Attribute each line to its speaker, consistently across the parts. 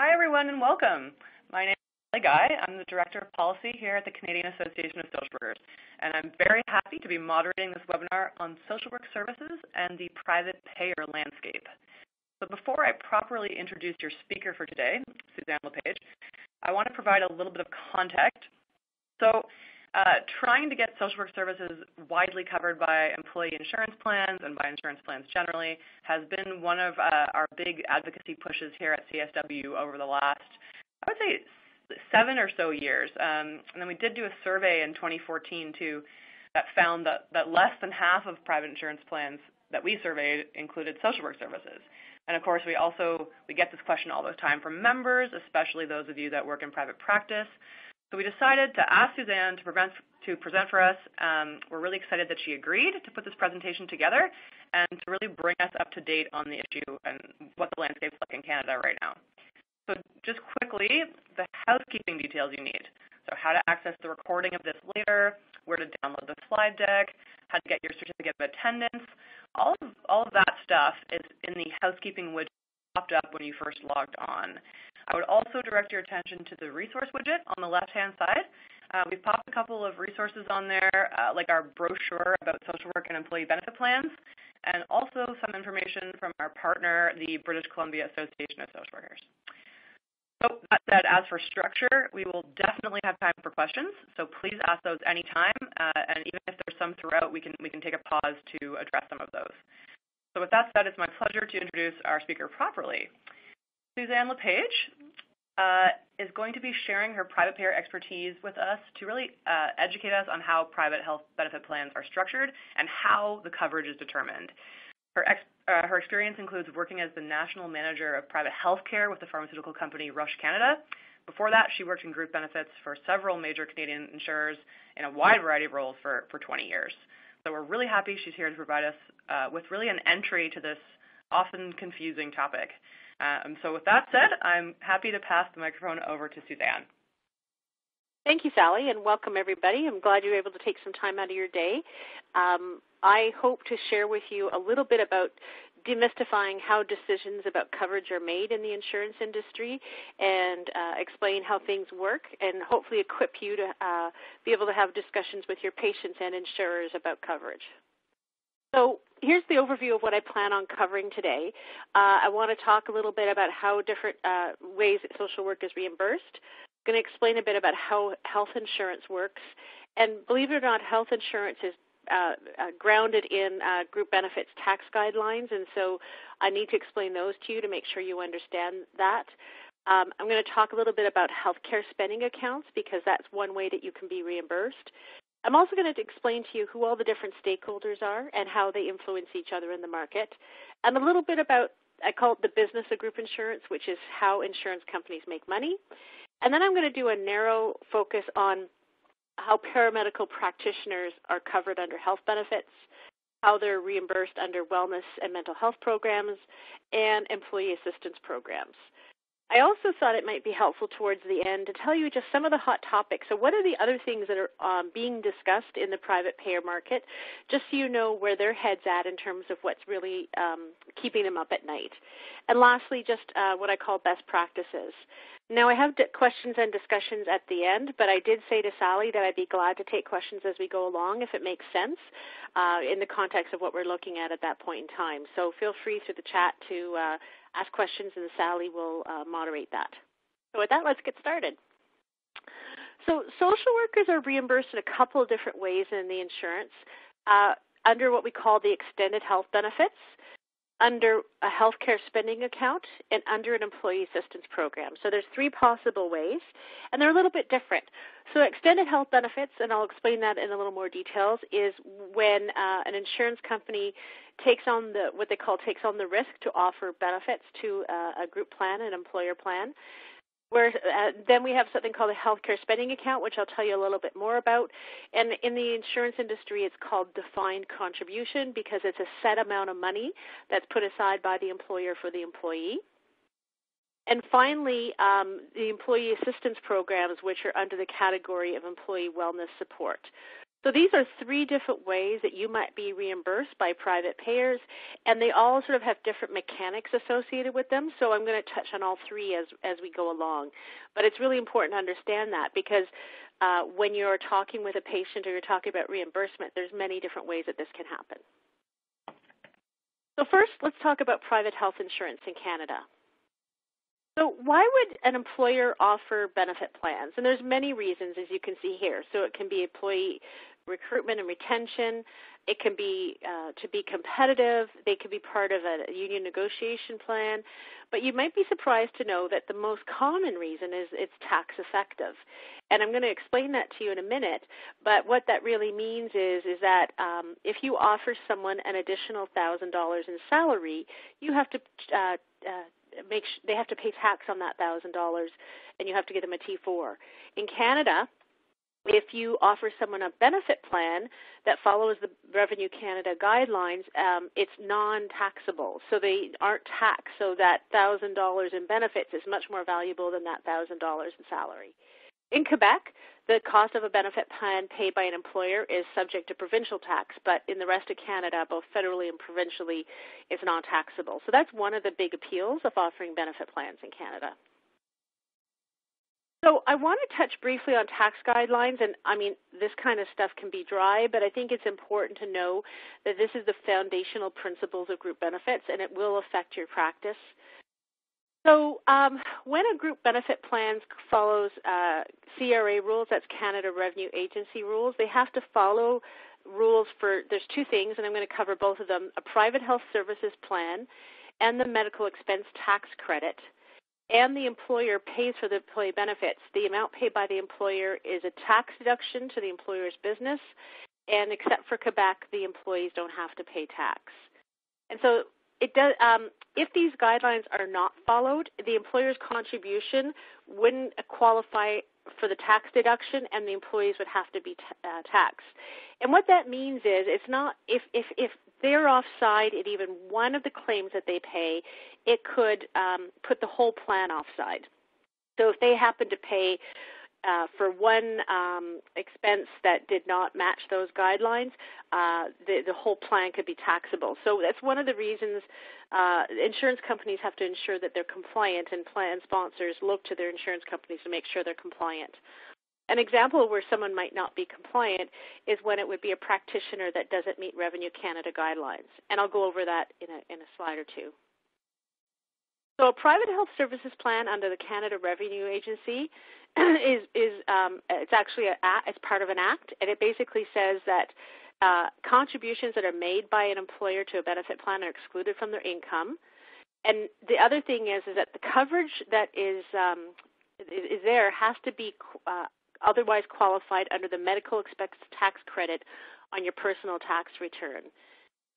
Speaker 1: Hi, everyone, and welcome. My name is Sally Guy. I'm the Director of Policy here at the Canadian Association of Social Workers, and I'm very happy to be moderating this webinar on social work services and the private payer landscape. So before I properly introduce your speaker for today, Suzanne LePage, I want to provide a little bit of context. So uh, trying to get social work services widely covered by employee insurance plans and by insurance plans generally has been one of uh, our big advocacy pushes here at CSW over the last, I would say, seven or so years. Um, and then we did do a survey in 2014 too that found that, that less than half of private insurance plans that we surveyed included social work services. And of course, we also we get this question all the time from members, especially those of you that work in private practice. So we decided to ask Suzanne to, prevent, to present for us. Um, we're really excited that she agreed to put this presentation together and to really bring us up to date on the issue and what the landscape is like in Canada right now. So just quickly, the housekeeping details you need. So how to access the recording of this later, where to download the slide deck, how to get your certificate of attendance. All of, all of that stuff is in the housekeeping widget popped up when you first logged on. I would also direct your attention to the resource widget on the left-hand side. Uh, we've popped a couple of resources on there, uh, like our brochure about social work and employee benefit plans, and also some information from our partner, the British Columbia Association of Social Workers. So that said, as for structure, we will definitely have time for questions, so please ask those anytime, uh, and even if there's some throughout, we can, we can take a pause to address some of those. So with that said, it's my pleasure to introduce our speaker properly. Suzanne LePage uh, is going to be sharing her private payer expertise with us to really uh, educate us on how private health benefit plans are structured and how the coverage is determined. Her, ex uh, her experience includes working as the national manager of private health care with the pharmaceutical company Roche Canada. Before that, she worked in group benefits for several major Canadian insurers in a wide variety of roles for, for 20 years. So we're really happy she's here to provide us uh, with really an entry to this often confusing topic. Um, so with that said, I'm happy to pass the microphone over to Suzanne.
Speaker 2: Thank you, Sally, and welcome everybody. I'm glad you were able to take some time out of your day. Um, I hope to share with you a little bit about demystifying how decisions about coverage are made in the insurance industry and uh, explain how things work and hopefully equip you to uh, be able to have discussions with your patients and insurers about coverage. So here's the overview of what I plan on covering today. Uh, I want to talk a little bit about how different uh, ways that social work is reimbursed. I'm going to explain a bit about how health insurance works. And believe it or not, health insurance is uh, uh, grounded in uh, group benefits tax guidelines, and so I need to explain those to you to make sure you understand that. Um, I'm going to talk a little bit about healthcare spending accounts because that's one way that you can be reimbursed. I'm also going to explain to you who all the different stakeholders are and how they influence each other in the market, and a little bit about, I call it the business of group insurance, which is how insurance companies make money. And then I'm going to do a narrow focus on how paramedical practitioners are covered under health benefits, how they're reimbursed under wellness and mental health programs, and employee assistance programs. I also thought it might be helpful towards the end to tell you just some of the hot topics. So, what are the other things that are um, being discussed in the private payer market, just so you know where their head's at in terms of what's really um, keeping them up at night. And lastly, just uh, what I call best practices. Now, I have questions and discussions at the end, but I did say to Sally that I'd be glad to take questions as we go along if it makes sense uh, in the context of what we're looking at at that point in time. So, feel free through the chat to uh, ask questions, and Sally will uh, moderate that. So with that, let's get started. So social workers are reimbursed in a couple of different ways in the insurance uh, under what we call the extended health benefits, under a healthcare spending account, and under an employee assistance program. So there's three possible ways, and they're a little bit different. So extended health benefits, and I'll explain that in a little more details, is when uh, an insurance company takes on the what they call takes on the risk to offer benefits to uh, a group plan, an employer plan. Where uh, then we have something called a healthcare spending account, which I'll tell you a little bit more about. And in the insurance industry, it's called defined contribution because it's a set amount of money that's put aside by the employer for the employee. And finally, um, the employee assistance programs, which are under the category of employee wellness support. So these are three different ways that you might be reimbursed by private payers, and they all sort of have different mechanics associated with them. So I'm going to touch on all three as as we go along. But it's really important to understand that because uh, when you're talking with a patient or you're talking about reimbursement, there's many different ways that this can happen. So first, let's talk about private health insurance in Canada. So why would an employer offer benefit plans? And there's many reasons, as you can see here. So it can be employee recruitment and retention. It can be uh, to be competitive. They could be part of a union negotiation plan. But you might be surprised to know that the most common reason is it's tax effective. And I'm going to explain that to you in a minute. But what that really means is is that um, if you offer someone an additional thousand dollars in salary, you have to uh, uh, make sh- they have to pay tax on that thousand dollars, and you have to get them a T4. In Canada, if you offer someone a benefit plan that follows the Revenue Canada guidelines, um, it's non-taxable, so they aren't taxed. So that thousand dollars in benefits is much more valuable than that thousand dollars in salary. In Quebec, the cost of a benefit plan paid by an employer is subject to provincial tax, but in the rest of Canada, both federally and provincially, it's non-taxable. So that's one of the big appeals of offering benefit plans in Canada. So I want to touch briefly on tax guidelines, and I mean this kind of stuff can be dry, but I think it's important to know that this is the foundational principles of group benefits, and it will affect your practice. So um, when a group benefit plan follows uh, CRA rules, that's Canada Revenue Agency rules, they have to follow rules for, there's two things, and I'm going to cover both of them, a private health services plan and the medical expense tax credit. And the employer pays for the employee benefits. The amount paid by the employer is a tax deduction to the employer's business, and except for Quebec, the employees don't have to pay tax. And so it does. Um, if these guidelines are not followed, the employer's contribution wouldn't qualify for the tax deduction, and the employees would have to be t- uh, taxed. And what that means is, it's not if if if they're offside at even one of the claims that they pay, it could um, put the whole plan offside. So if they happen to pay uh, for one um, expense that did not match those guidelines, uh, the, the whole plan could be taxable. So that's one of the reasons uh, insurance companies have to ensure that they're compliant, and plan sponsors look to their insurance companies to make sure they're compliant. An example where someone might not be compliant is when it would be a practitioner that doesn't meet Revenue Canada guidelines, and I'll go over that in a, in a slide or two. So a private health services plan under the Canada Revenue Agency is is um, it's actually a, it's part of an act, and it basically says that uh, contributions that are made by an employer to a benefit plan are excluded from their income. And the other thing is is that the coverage that is um, is, is there has to be uh, otherwise qualified under the medical expense tax credit on your personal tax return.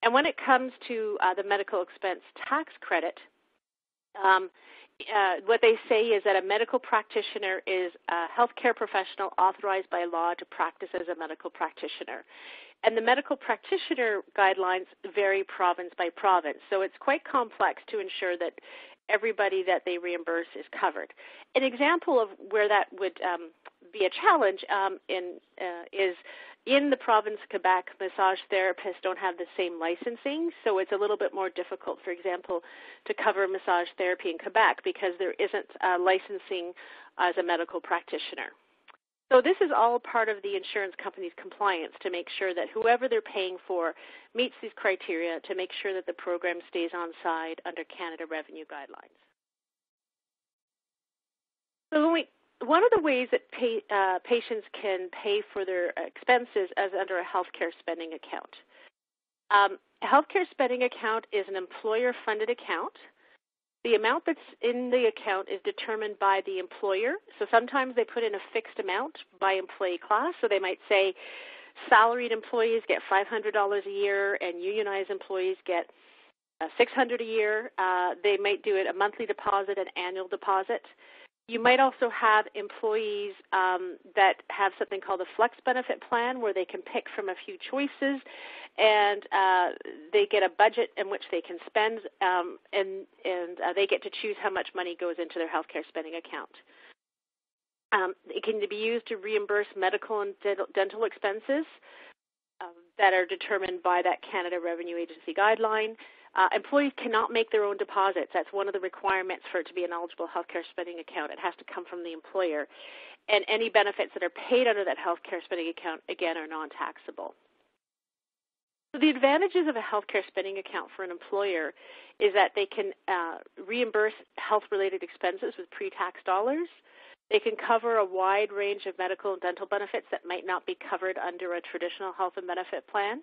Speaker 2: And when it comes to uh, the medical expense tax credit, um, uh, what they say is that a medical practitioner is a healthcare professional authorized by law to practice as a medical practitioner. And the medical practitioner guidelines vary province by province, so it's quite complex to ensure that everybody that they reimburse is covered. An example of where that would um, be a challenge um, in, uh, is in the province of Quebec, massage therapists don't have the same licensing, so it's a little bit more difficult, for example, to cover massage therapy in Quebec because there isn't uh, licensing as a medical practitioner. So this is all part of the insurance company's compliance to make sure that whoever they're paying for meets these criteria to make sure that the program stays on side under Canada revenue guidelines. So when we one of the ways that pay, uh, patients can pay for their expenses is under a healthcare spending account. Um, a healthcare spending account is an employer-funded account. The amount that's in the account is determined by the employer. So sometimes they put in a fixed amount by employee class. So they might say salaried employees get $500 a year and unionized employees get uh, 600 a year. Uh, they might do it a monthly deposit, an annual deposit. You might also have employees um, that have something called a flex benefit plan where they can pick from a few choices and uh, they get a budget in which they can spend um, and, and uh, they get to choose how much money goes into their healthcare spending account. Um, it can be used to reimburse medical and dental expenses um, that are determined by that Canada Revenue Agency guideline. Uh, employees cannot make their own deposits. That's one of the requirements for it to be an eligible healthcare spending account. It has to come from the employer. And any benefits that are paid under that healthcare spending account, again, are non taxable. So the advantages of a healthcare spending account for an employer is that they can uh, reimburse health-related expenses with pre-tax dollars. They can cover a wide range of medical and dental benefits that might not be covered under a traditional health and benefit plan.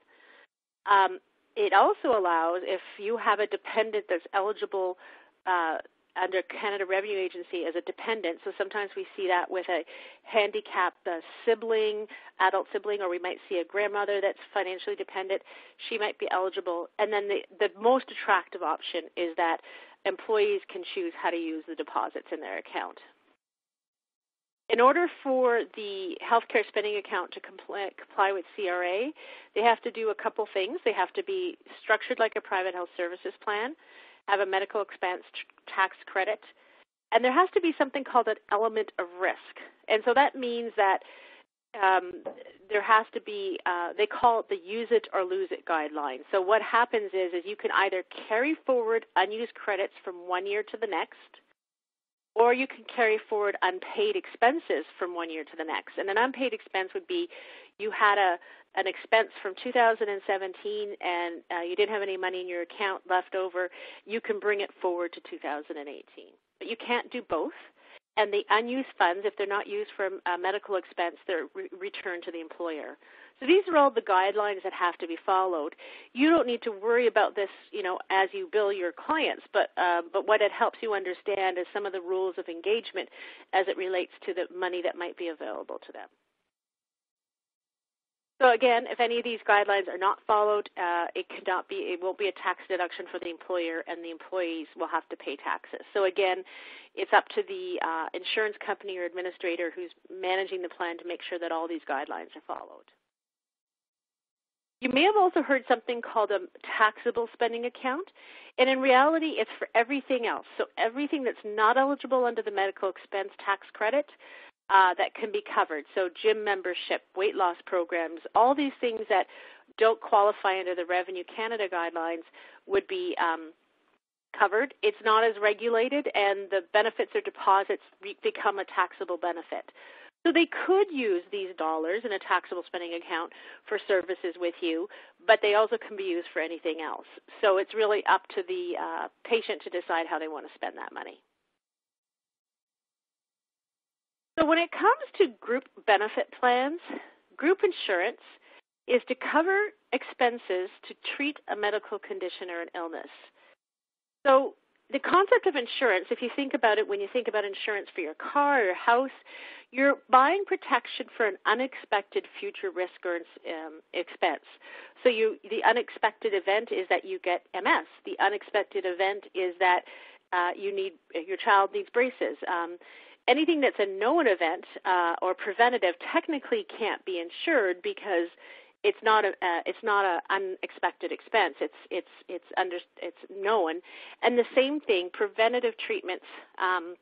Speaker 2: Um, it also allows, if you have a dependent that's eligible uh, under Canada Revenue Agency as a dependent. So sometimes we see that with a handicapped uh, sibling, adult sibling, or we might see a grandmother that's financially dependent. She might be eligible. And then the, the most attractive option is that employees can choose how to use the deposits in their account. In order for the healthcare spending account to comply, comply, with CRA, they have to do a couple things. They have to be structured like a private health services plan have a medical expense tax credit. And there has to be something called an element of risk. And so that means that um, there has to be, uh, they call it the use it or lose it guideline. So what happens is, is you can either carry forward unused credits from one year to the next, or you can carry forward unpaid expenses from one year to the next. And an unpaid expense would be you had a an expense from 2017 and uh, you didn't have any money in your account left over, you can bring it forward to 2018. But you can't do both. And the unused funds, if they're not used for a medical expense, they're re- returned to the employer. So these are all the guidelines that have to be followed. You don't need to worry about this, you know, as you bill your clients, but uh, but what it helps you understand is some of the rules of engagement as it relates to the money that might be available to them. So again, if any of these guidelines are not followed, uh, it cannot be, it won't be a tax deduction for the employer, and the employees will have to pay taxes. So again, it's up to the uh, insurance company or administrator who's managing the plan to make sure that all these guidelines are followed. You may have also heard something called a taxable spending account, and in reality, it's for everything else. So everything that's not eligible under the medical expense tax credit uh, that can be covered. So, gym membership, weight loss programs, all these things that don't qualify under the Revenue Canada guidelines would be um, covered. It's not as regulated, and the benefits or deposits become a taxable benefit. So they could use these dollars in a taxable spending account for services with you, but they also can be used for anything else. So it's really up to the uh, patient to decide how they want to spend that money. So when it comes to group benefit plans, group insurance is to cover expenses to treat a medical condition or an illness. So the concept of insurance, if you think about it, when you think about insurance for your car or your house, you're buying protection for an unexpected future risk or um, expense. So you, the unexpected event is that you get MS. The unexpected event is that uh, you need your child needs braces. Um, anything that's a known event uh, or preventative technically can't be insured because it's not a uh, it's not a unexpected expense. It's it's it's under it's known, and the same thing. Preventative treatments, um,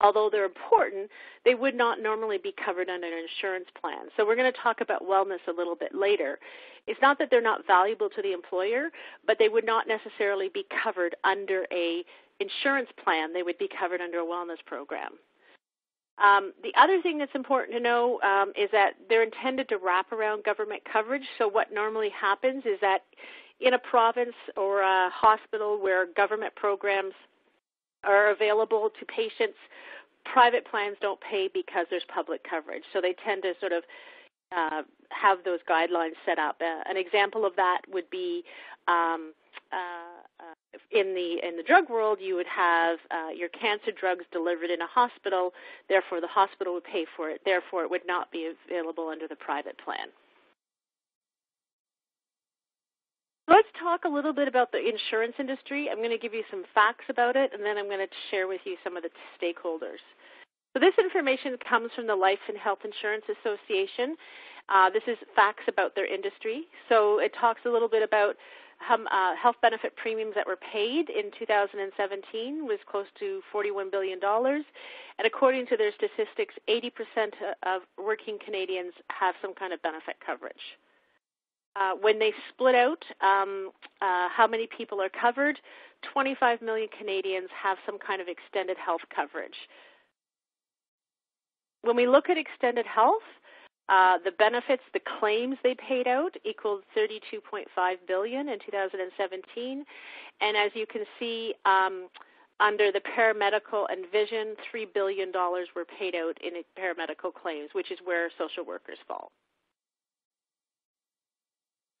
Speaker 2: although they're important, they would not normally be covered under an insurance plan. So we're going to talk about wellness a little bit later. It's not that they're not valuable to the employer, but they would not necessarily be covered under a insurance plan. They would be covered under a wellness program. Um, the other thing that's important to know um, is that they're intended to wrap around government coverage. So what normally happens is that in a province or a hospital where government programs are available to patients, private plans don't pay because there's public coverage. So they tend to sort of uh, have those guidelines set up. Uh, an example of that would be um, uh, uh, in the in the drug world, you would have uh, your cancer drugs delivered in a hospital. Therefore, the hospital would pay for it. Therefore, it would not be available under the private plan. Let's talk a little bit about the insurance industry. I'm going to give you some facts about it, and then I'm going to share with you some of the stakeholders. So this information comes from the Life and Health Insurance Association. Uh, this is facts about their industry. So it talks a little bit about uh, health benefit premiums that were paid in 2017 was close to $41 billion. And according to their statistics, 80% of working Canadians have some kind of benefit coverage. Uh, when they split out um, uh, how many people are covered, 25 million Canadians have some kind of extended health coverage. When we look at extended health, uh, the benefits, the claims they paid out equaled 32.5 billion in 2017, and as you can see, um, under the paramedical and vision, three billion dollars were paid out in paramedical claims, which is where social workers fall.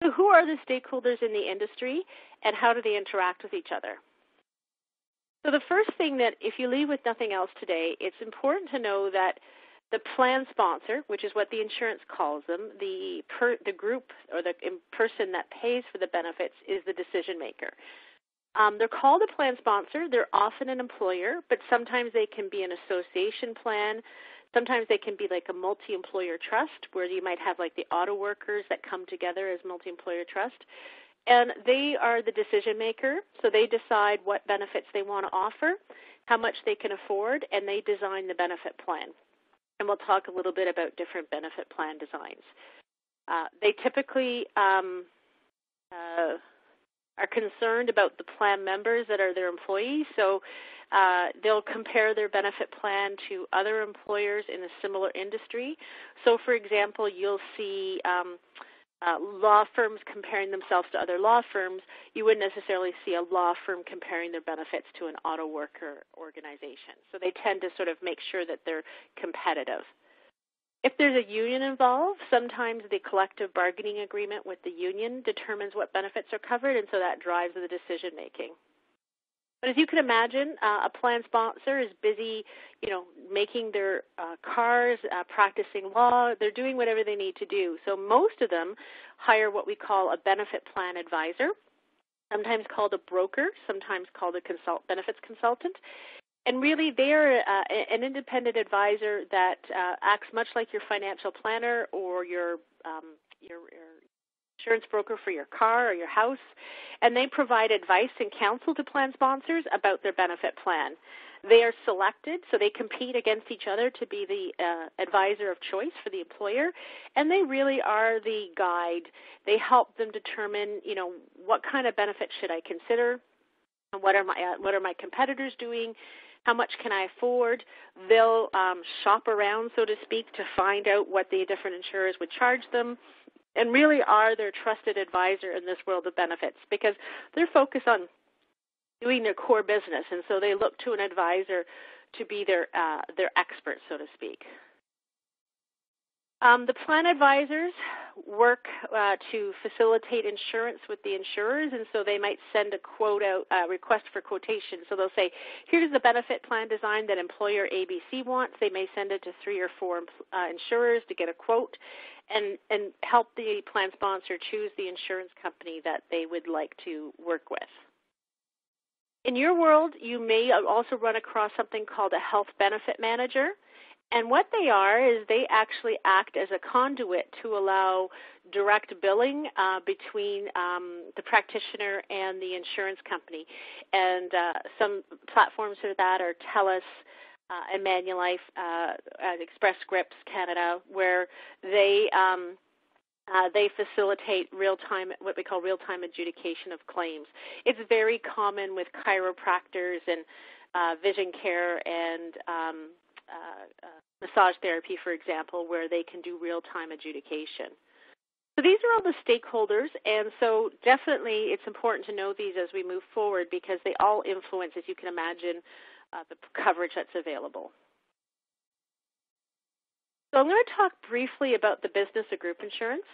Speaker 2: So, who are the stakeholders in the industry, and how do they interact with each other? So, the first thing that, if you leave with nothing else today, it's important to know that the plan sponsor, which is what the insurance calls them, the per, the group or the person that pays for the benefits is the decision maker. Um, they're called a plan sponsor. They're often an employer, but sometimes they can be an association plan. Sometimes they can be like a multi-employer trust, where you might have like the auto workers that come together as multi-employer trust. And they are the decision maker, so they decide what benefits they want to offer, how much they can afford, and they design the benefit plan and we'll talk a little bit about different benefit plan designs. Uh, they typically um, uh, are concerned about the plan members that are their employees, so uh, they'll compare their benefit plan to other employers in a similar industry. So, for example, you'll see um, uh, law firms comparing themselves to other law firms, you wouldn't necessarily see a law firm comparing their benefits to an auto worker organization. So they tend to sort of make sure that they're competitive. If there's a union involved, sometimes the collective bargaining agreement with the union determines what benefits are covered, and so that drives the decision making. But as you can imagine, uh, a plan sponsor is busy, you know, making their uh, cars, uh, practicing law. They're doing whatever they need to do. So most of them hire what we call a benefit plan advisor, sometimes called a broker, sometimes called a consult benefits consultant. And really, they're uh, an independent advisor that uh, acts much like your financial planner or your um, your, your insurance broker for your car or your house, and they provide advice and counsel to plan sponsors about their benefit plan. They are selected, so they compete against each other to be the uh, advisor of choice for the employer, and they really are the guide. They help them determine, you know, what kind of benefits should I consider, what are my uh, what are my competitors doing, how much can I afford. They'll um, shop around, so to speak, to find out what the different insurers would charge them and really are their trusted advisor in this world of benefits because they're focused on doing their core business, and so they look to an advisor to be their uh, their expert, so to speak. Um, the plan advisors work uh, to facilitate insurance with the insurers, and so they might send a quote out, uh, request for quotation. So they'll say, "Here's the benefit plan design that employer ABC wants." They may send it to three or four uh, insurers to get a quote, and and help the plan sponsor choose the insurance company that they would like to work with. In your world, you may also run across something called a health benefit manager. And what they are is they actually act as a conduit to allow direct billing uh, between um, the practitioner and the insurance company. And uh, some platforms for that are TELUS, uh, and Manulife, uh, Express Scripts Canada, where they um, uh, they facilitate real-time, what we call real-time adjudication of claims. It's very common with chiropractors and uh, vision care and um, uh, uh, massage therapy, for example, where they can do real-time adjudication. So these are all the stakeholders, and so definitely it's important to know these as we move forward because they all influence, as you can imagine, uh, the coverage that's available. So I'm going to talk briefly about the business of group insurance.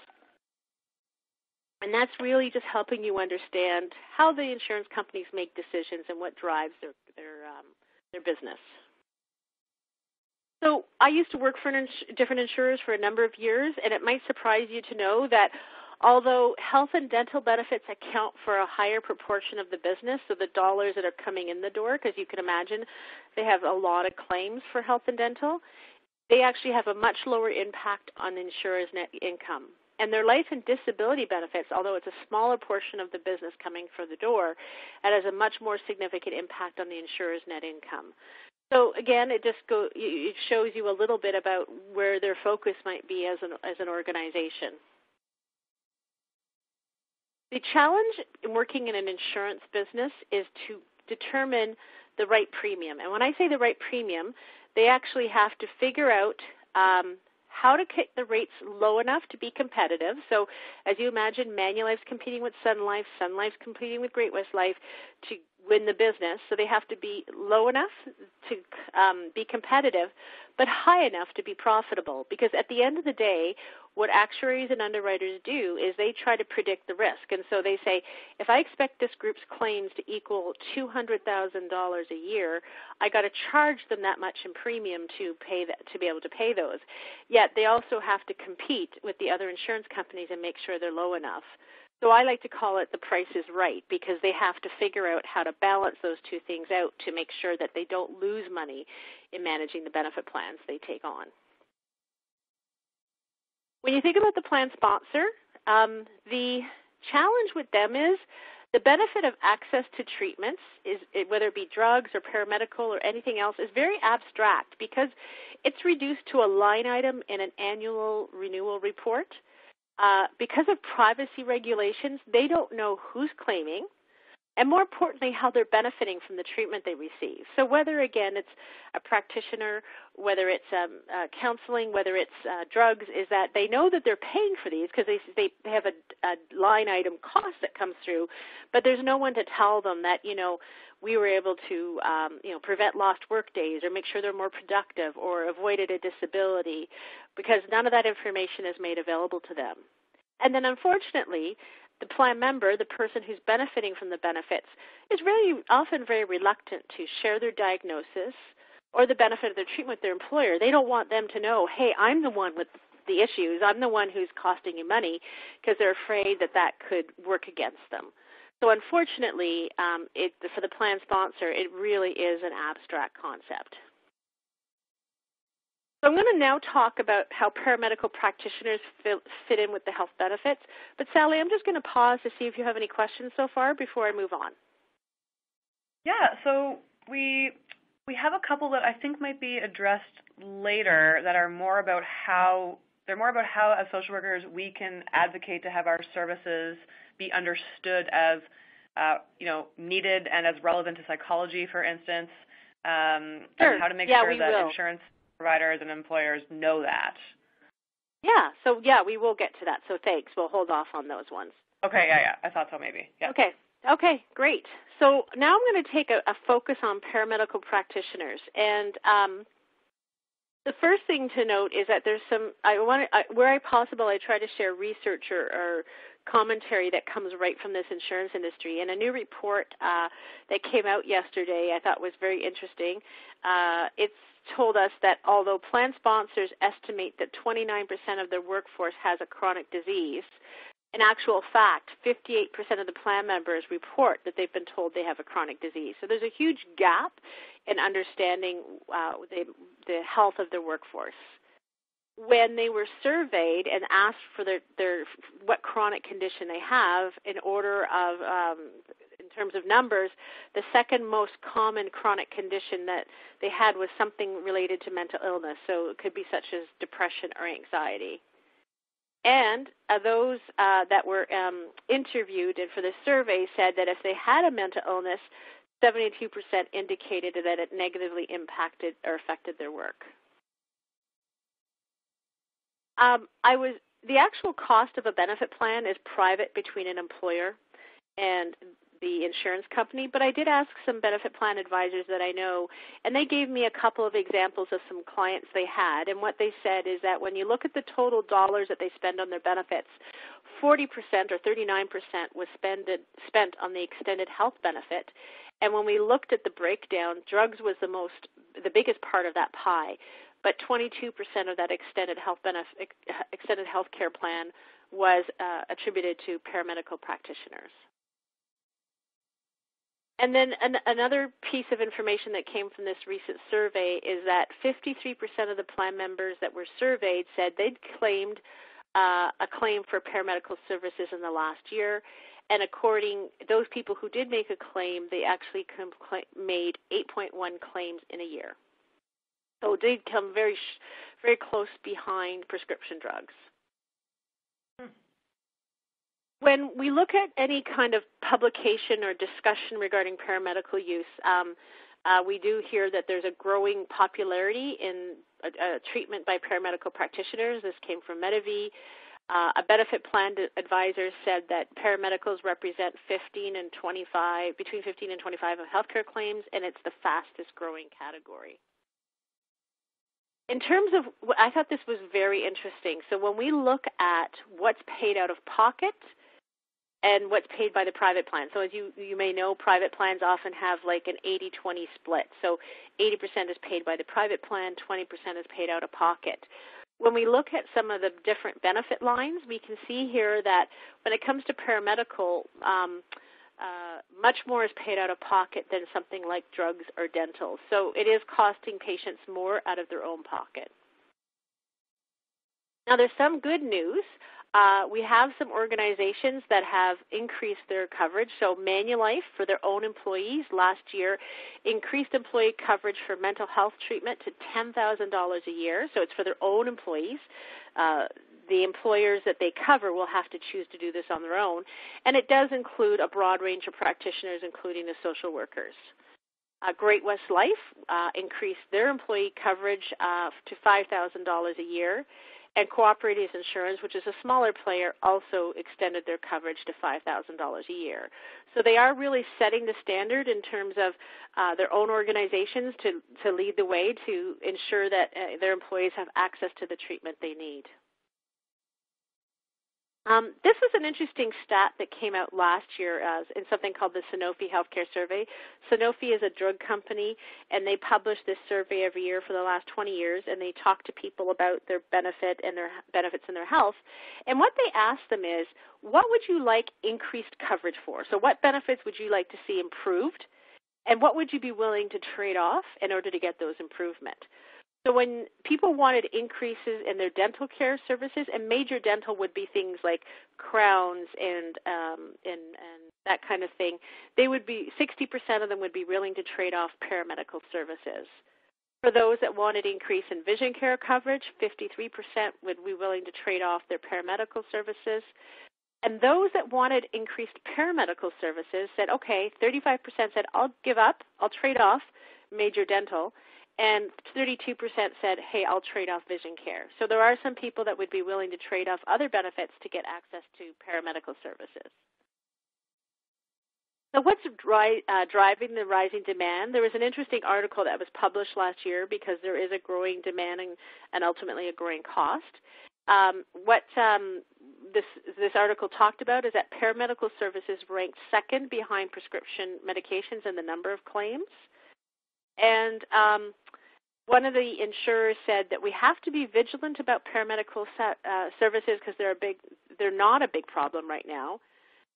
Speaker 2: And that's really just helping you understand how the insurance companies make decisions and what drives their their um, their business. So I used to work for ins- different insurers for a number of years, and it might surprise you to know that Although health and dental benefits account for a higher proportion of the business, so the dollars that are coming in the door, because you can imagine they have a lot of claims for health and dental, they actually have a much lower impact on insurers' net income. and their life and disability benefits, although it's a smaller portion of the business coming for the door, it has a much more significant impact on the insurer's net income. So again, it just go it shows you a little bit about where their focus might be as an as an organization. The challenge in working in an insurance business is to determine the right premium. And when I say the right premium, they actually have to figure out um, how to keep the rates low enough to be competitive. So, as you imagine, Manulife's competing with Sun Life, Sun Life's competing with Great West Life to win the business. So they have to be low enough to um, be competitive, but high enough to be profitable. Because at the end of the day, what actuaries and underwriters do is they try to predict the risk. And so they say, if I expect this group's claims to equal $200,000 a year, I got to charge them that much in premium to pay that, to be able to pay those. Yet they also have to compete with the other insurance companies and make sure they're low enough. So I like to call it the price is right because they have to figure out how to balance those two things out to make sure that they don't lose money in managing the benefit plans they take on. When you think about the plan sponsor, um, the challenge with them is the benefit of access to treatments is whether it be drugs or paramedical or anything else is very abstract because it's reduced to a line item in an annual renewal report uh, because of privacy regulations, they don't know who's claiming, and more importantly, how they're benefiting from the treatment they receive. So, whether again it's a practitioner, whether it's um, uh, counseling, whether it's uh, drugs, is that they know that they're paying for these because they, they have a, a line item cost that comes through, but there's no one to tell them that you know we were able to um, you know prevent lost work days or make sure they're more productive or avoided a disability because none of that information is made available to them. And then unfortunately, the plan member, the person who's benefiting from the benefits, is really often very reluctant to share their diagnosis or the benefit of their treatment with their employer. They don't want them to know, hey, I'm the one with the issues. I'm the one who's costing you money because they're afraid that that could work against them. So unfortunately, um, it, for the plan sponsor, it really is an abstract concept. So I'm going to now talk about how paramedical practitioners fit, in with the health benefits. But Sally, I'm just going to pause to see if you have any questions so far before I move on.
Speaker 1: Yeah, so we we have a couple that I think might be addressed later that are more about how they're more about how as social workers we can advocate to have our services be understood as uh, you know needed and as relevant to psychology, for instance, um,
Speaker 2: sure.
Speaker 1: and how to make
Speaker 2: yeah,
Speaker 1: sure that
Speaker 2: will.
Speaker 1: insurance providers and employers know that.
Speaker 2: Yeah, so yeah, we will get to that. So thanks. We'll hold off on those ones.
Speaker 1: Okay, yeah, yeah. I thought so maybe. Yeah.
Speaker 2: Okay. Okay, great. So now I'm going to take a, a focus on paramedical practitioners. And um, the first thing to note is that there's some, I want to, where I possible, I try to share research or, or commentary that comes right from this insurance industry. And a new report uh, that came out yesterday I thought was very interesting. Uh, it's told us that although plan sponsors estimate that 29% of their workforce has a chronic disease, in actual fact, 58% of the plan members report that they've been told they have a chronic disease. So there's a huge gap in understanding uh, the, the health of their workforce. When they were surveyed and asked for their, their what chronic condition they have in order of um, in terms of numbers, the second most common chronic condition that they had was something related to mental illness. So it could be such as depression or anxiety. And uh, those uh, that were um, interviewed and for the survey said that if they had a mental illness, 72% indicated that it negatively impacted or affected their work. Um, I was the actual cost of a benefit plan is private between an employer and the insurance company, but I did ask some benefit plan advisors that I know, and they gave me a couple of examples of some clients they had. And what they said is that when you look at the total dollars that they spend on their benefits, 40% or 39% was spended, spent on the extended health benefit. And when we looked at the breakdown, drugs was the most, the biggest part of that pie. But 22% of that extended health benefit, extended health care plan was uh, attributed to paramedical practitioners. And then an, another piece of information that came from this recent survey is that 53% of the plan members that were surveyed said they'd claimed uh, a claim for paramedical services in the last year. And according those people who did make a claim, they actually made 8.1 claims in a year. So did come very, very close behind prescription drugs. When we look at any kind of publication or discussion regarding paramedical use, um, uh, we do hear that there's a growing popularity in treatment by paramedical practitioners. This came from Medavie. Uh, a benefit plan advisor said that paramedicals represent 15 and 25, between 15 and 25 of healthcare claims, and it's the fastest growing category. In terms of, I thought this was very interesting. So when we look at what's paid out of pocket and what's paid by the private plan. So as you you may know, private plans often have like an 80-20 split. So 80% is paid by the private plan, 20% is paid out of pocket. When we look at some of the different benefit lines, we can see here that when it comes to paramedical, um, uh, much more is paid out of pocket than something like drugs or dental. So it is costing patients more out of their own pocket. Now, there's some good news. Uh, we have some organizations that have increased their coverage. So Manulife, for their own employees, last year increased employee coverage for mental health treatment to $10,000 a year. So it's for their own employees. Uh, the employers that they cover will have to choose to do this on their own. And it does include a broad range of practitioners, including the social workers. Uh, Great West Life uh, increased their employee coverage uh, to $5,000 a year. And Co-operators Insurance, which is a smaller player, also extended their coverage to $5,000 a year. So they are really setting the standard in terms of uh, their own organizations to, to lead the way to ensure that uh, their employees have access to the treatment they need. Um, this is an interesting stat that came out last year uh, in something called the Sanofi Healthcare Survey. Sanofi is a drug company, and they publish this survey every year for the last 20 years, and they talk to people about their benefit and their benefits in their health. And what they ask them is, what would you like increased coverage for? So, what benefits would you like to see improved? And what would you be willing to trade off in order to get those improvement? So when people wanted increases in their dental care services, and major dental would be things like crowns and um, and and that kind of thing, they would be 60% of them would be willing to trade off paramedical services. For those that wanted increase in vision care coverage, 53% would be willing to trade off their paramedical services. And those that wanted increased paramedical services said, okay, 35% said, I'll give up, I'll trade off major dental and 32% said, hey, I'll trade off vision care. So there are some people that would be willing to trade off other benefits to get access to paramedical services. So what's uh, driving the rising demand? There was an interesting article that was published last year because there is a growing demand and, and ultimately a growing cost. Um, what um, this this article talked about is that paramedical services ranked second behind prescription medications in the number of claims. And um, one of the insurers said that we have to be vigilant about paramedical uh, services because they're a big, they're not a big problem right now,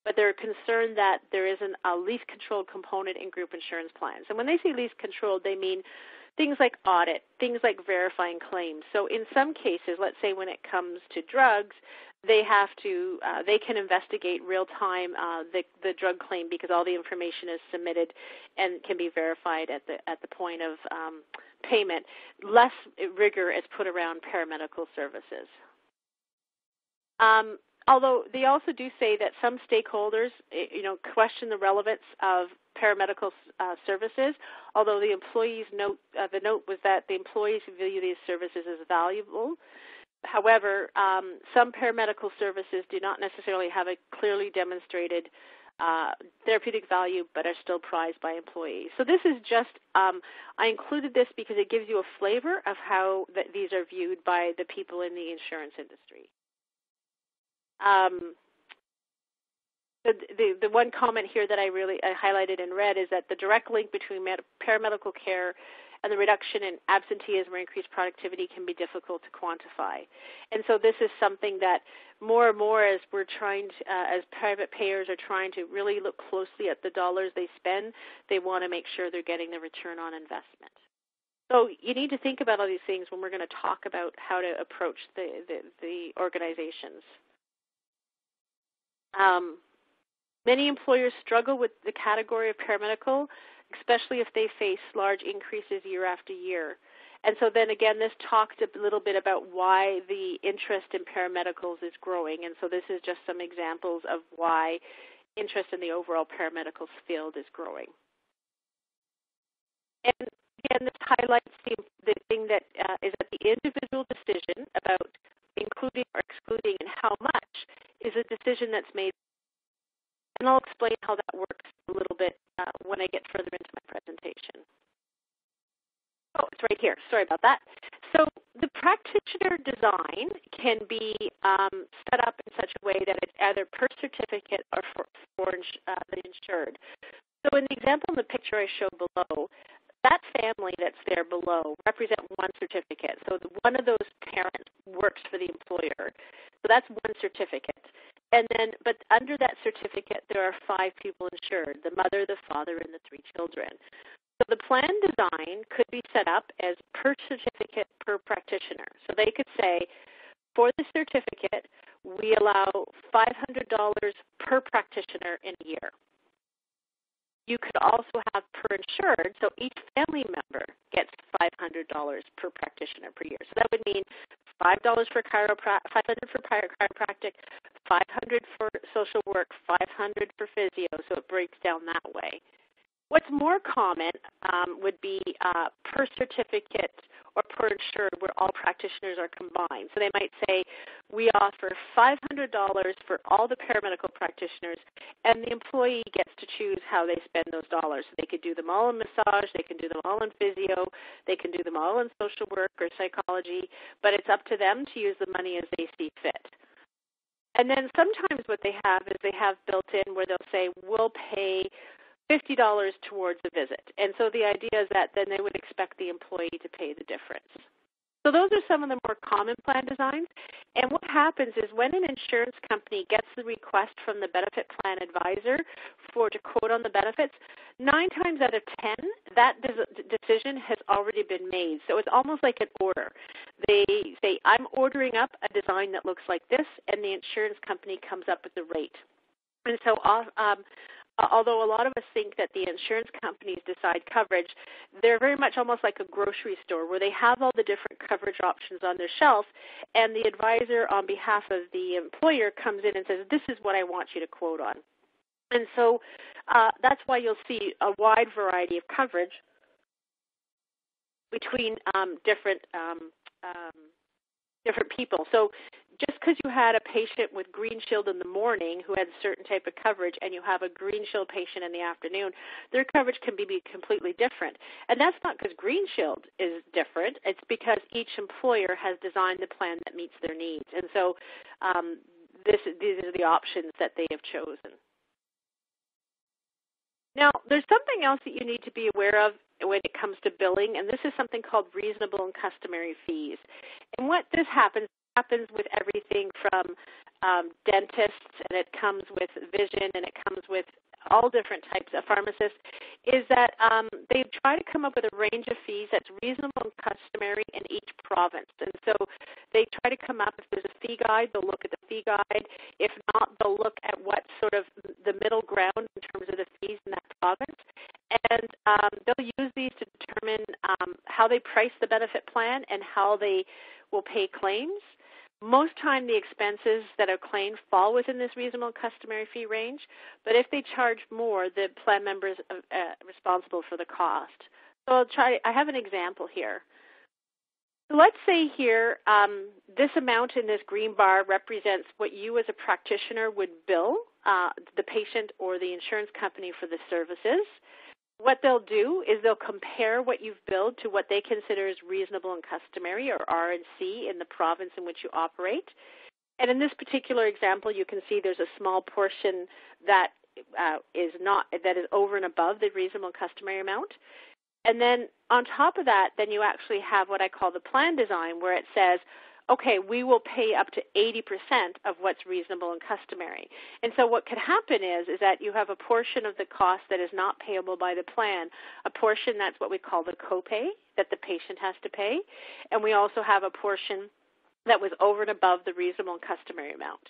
Speaker 2: but they're concerned that there isn't a least controlled component in group insurance plans. And when they say least controlled, they mean things like audit, things like verifying claims. So in some cases, let's say when it comes to drugs, they have to uh, they can investigate real time uh, the the drug claim because all the information is submitted and can be verified at the at the point of um, payment. Less rigor is put around paramedical services. Um, although they also do say that some stakeholders, eh, you know, question the relevance of paramedical uh, services. Although the employees note uh, the note was that the employees view these services as valuable. However, um, some paramedical services do not necessarily have a clearly demonstrated uh, therapeutic value, but are still prized by employees. So this is just um, I included this because it gives you a flavor of how these are viewed by the people in the insurance industry. Um, the, the, the one comment here that I really I highlighted in red is that the direct link between med- paramedical care and the reduction in absenteeism or increased productivity can be difficult to quantify. And so this is something that more and more as we're trying to, uh, as private payers are trying to really look closely at the dollars they spend, they want to make sure they're getting the return on investment. So you need to think about all these things when we're going to talk about how to approach the, the, the organizations. Um, many employers struggle with the category of paramedical, especially if they face large increases year after year. And so then again, this talked a little bit about why the interest in paramedicals is growing. And so this is just some examples of why interest in the overall paramedicals field is growing. And again, this highlights the, the thing that uh, is that the individual decision about including or excluding and how much is a decision that's made. And I'll explain how that works a little bit uh, when I get further into my presentation. Oh, it's right here. Sorry about that. So the practitioner design can be um, set up in such a way that it's either per certificate or for, for uh, the insured. So in the example in the picture I showed below, that family that's there below represent one certificate. So one of those parents works for the employer. So that's one certificate. And then, but under that certificate, there are five people insured the mother, the father, and the three children. So the plan design could be set up as per certificate per practitioner. So they could say, for the certificate, we allow $500 per practitioner in a year. You could also have per insured, so each family member gets $500 per practitioner per year. So that would mean $5 for chiropractic, 500 for chiropractic, 500 for social work, 500 for physio. So it breaks down that way. What's more common um, would be uh, per certificate or per insured where all practitioners are combined. So they might say, we offer $500 for all the paramedical practitioners, and the employee gets to choose how they spend those dollars. So they could do them all in massage, they can do them all in physio, they can do them all in social work or psychology, but it's up to them to use the money as they see fit. And then sometimes what they have is they have built in where they'll say, we'll pay $50 towards a visit. And so the idea is that then they would expect the employee to pay the difference. So those are some of the more common plan designs. And what happens is when an insurance company gets the request from the benefit plan advisor for to quote on the benefits, nine times out of ten, that decision has already been made. So it's almost like an order. They say, I'm ordering up a design that looks like this, and the insurance company comes up with the rate. And so um, although a lot of us think that the insurance companies decide coverage, they're very much almost like a grocery store where they have all the different coverage options on their shelf, and the advisor on behalf of the employer comes in and says, This is what I want you to quote on. And so uh, that's why you'll see a wide variety of coverage between um, different um, um, different people. So just because you had a patient with Green Shield in the morning who had a certain type of coverage and you have a Green Shield patient in the afternoon, their coverage can be, be completely different. And that's not because Green Shield is different, it's because each employer has designed the plan that meets their needs. And so um, this, these are the options that they have chosen. Now, there's something else that you need to be aware of when it comes to billing, and this is something called reasonable and customary fees. And what this happens happens with everything from um, dentists, and it comes with vision, and it comes with all different types of pharmacists, is that um, they try to come up with a range of fees that's reasonable and customary in each province. And so they try to come up, if there's a fee guide, they'll look at the fee guide. If not, they'll look at what sort of the middle ground in terms of the fees in that province. And um, they'll use these to determine um, how they price the benefit plan and how they will pay claims. Most time the expenses that are claimed fall within this reasonable customary fee range, but if they charge more, the plan member is uh, uh, responsible for the cost. So I'll try. I have an example here. So let's say here um, this amount in this green bar represents what you as a practitioner would bill uh, the patient or the insurance company for the services what they'll do is they'll compare what you've billed to what they consider as reasonable and customary or R&C in the province in which you operate. And in this particular example, you can see there's a small portion that uh, is not that is over and above the reasonable and customary amount. And then on top of that, then you actually have what I call the plan design, where it says, okay, we will pay up to 80% of what's reasonable and customary. And so what could happen is is that you have a portion of the cost that is not payable by the plan, a portion that's what we call the copay that the patient has to pay, and we also have a portion that was over and above the reasonable and customary amount.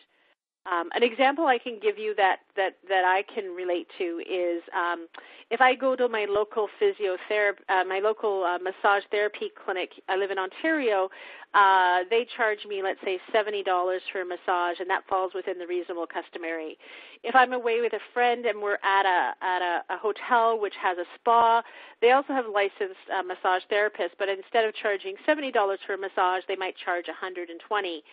Speaker 2: Um, an example I can give you that that that I can relate to is um, if I go to my local physiotherapy, uh, my local uh, massage therapy clinic. I live in Ontario. Uh, they charge me, let's say, seventy dollars for a massage, and that falls within the reasonable customary. If I'm away with a friend and we're at a at a, a hotel which has a spa, they also have licensed uh, massage therapists, but instead of charging seventy dollars for a massage, they might charge one hundred and twenty.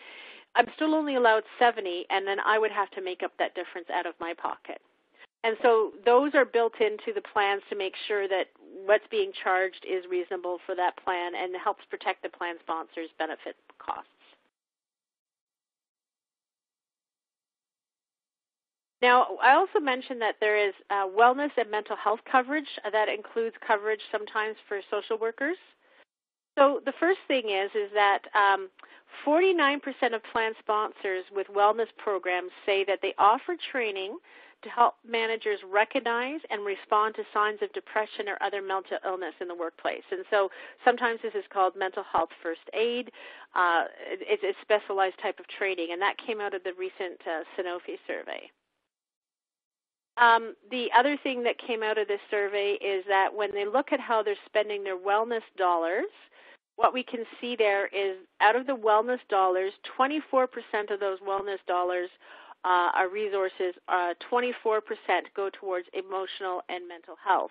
Speaker 2: I'm still only allowed 70, and then I would have to make up that difference out of my pocket. And so those are built into the plans to make sure that what's being charged is reasonable for that plan and helps protect the plan sponsor's benefit costs. Now, I also mentioned that there is uh, wellness and mental health coverage that includes coverage sometimes for social workers. So the first thing is is that um, 49% of plan sponsors with wellness programs say that they offer training to help managers recognize and respond to signs of depression or other mental illness in the workplace. And so sometimes this is called mental health first aid. Uh, it's a specialized type of training, and that came out of the recent uh, Sanofi survey. Um, the other thing that came out of this survey is that when they look at how they're spending their wellness dollars, what we can see there is out of the wellness dollars, 24% of those wellness dollars uh, are resources, uh, 24% go towards emotional and mental health.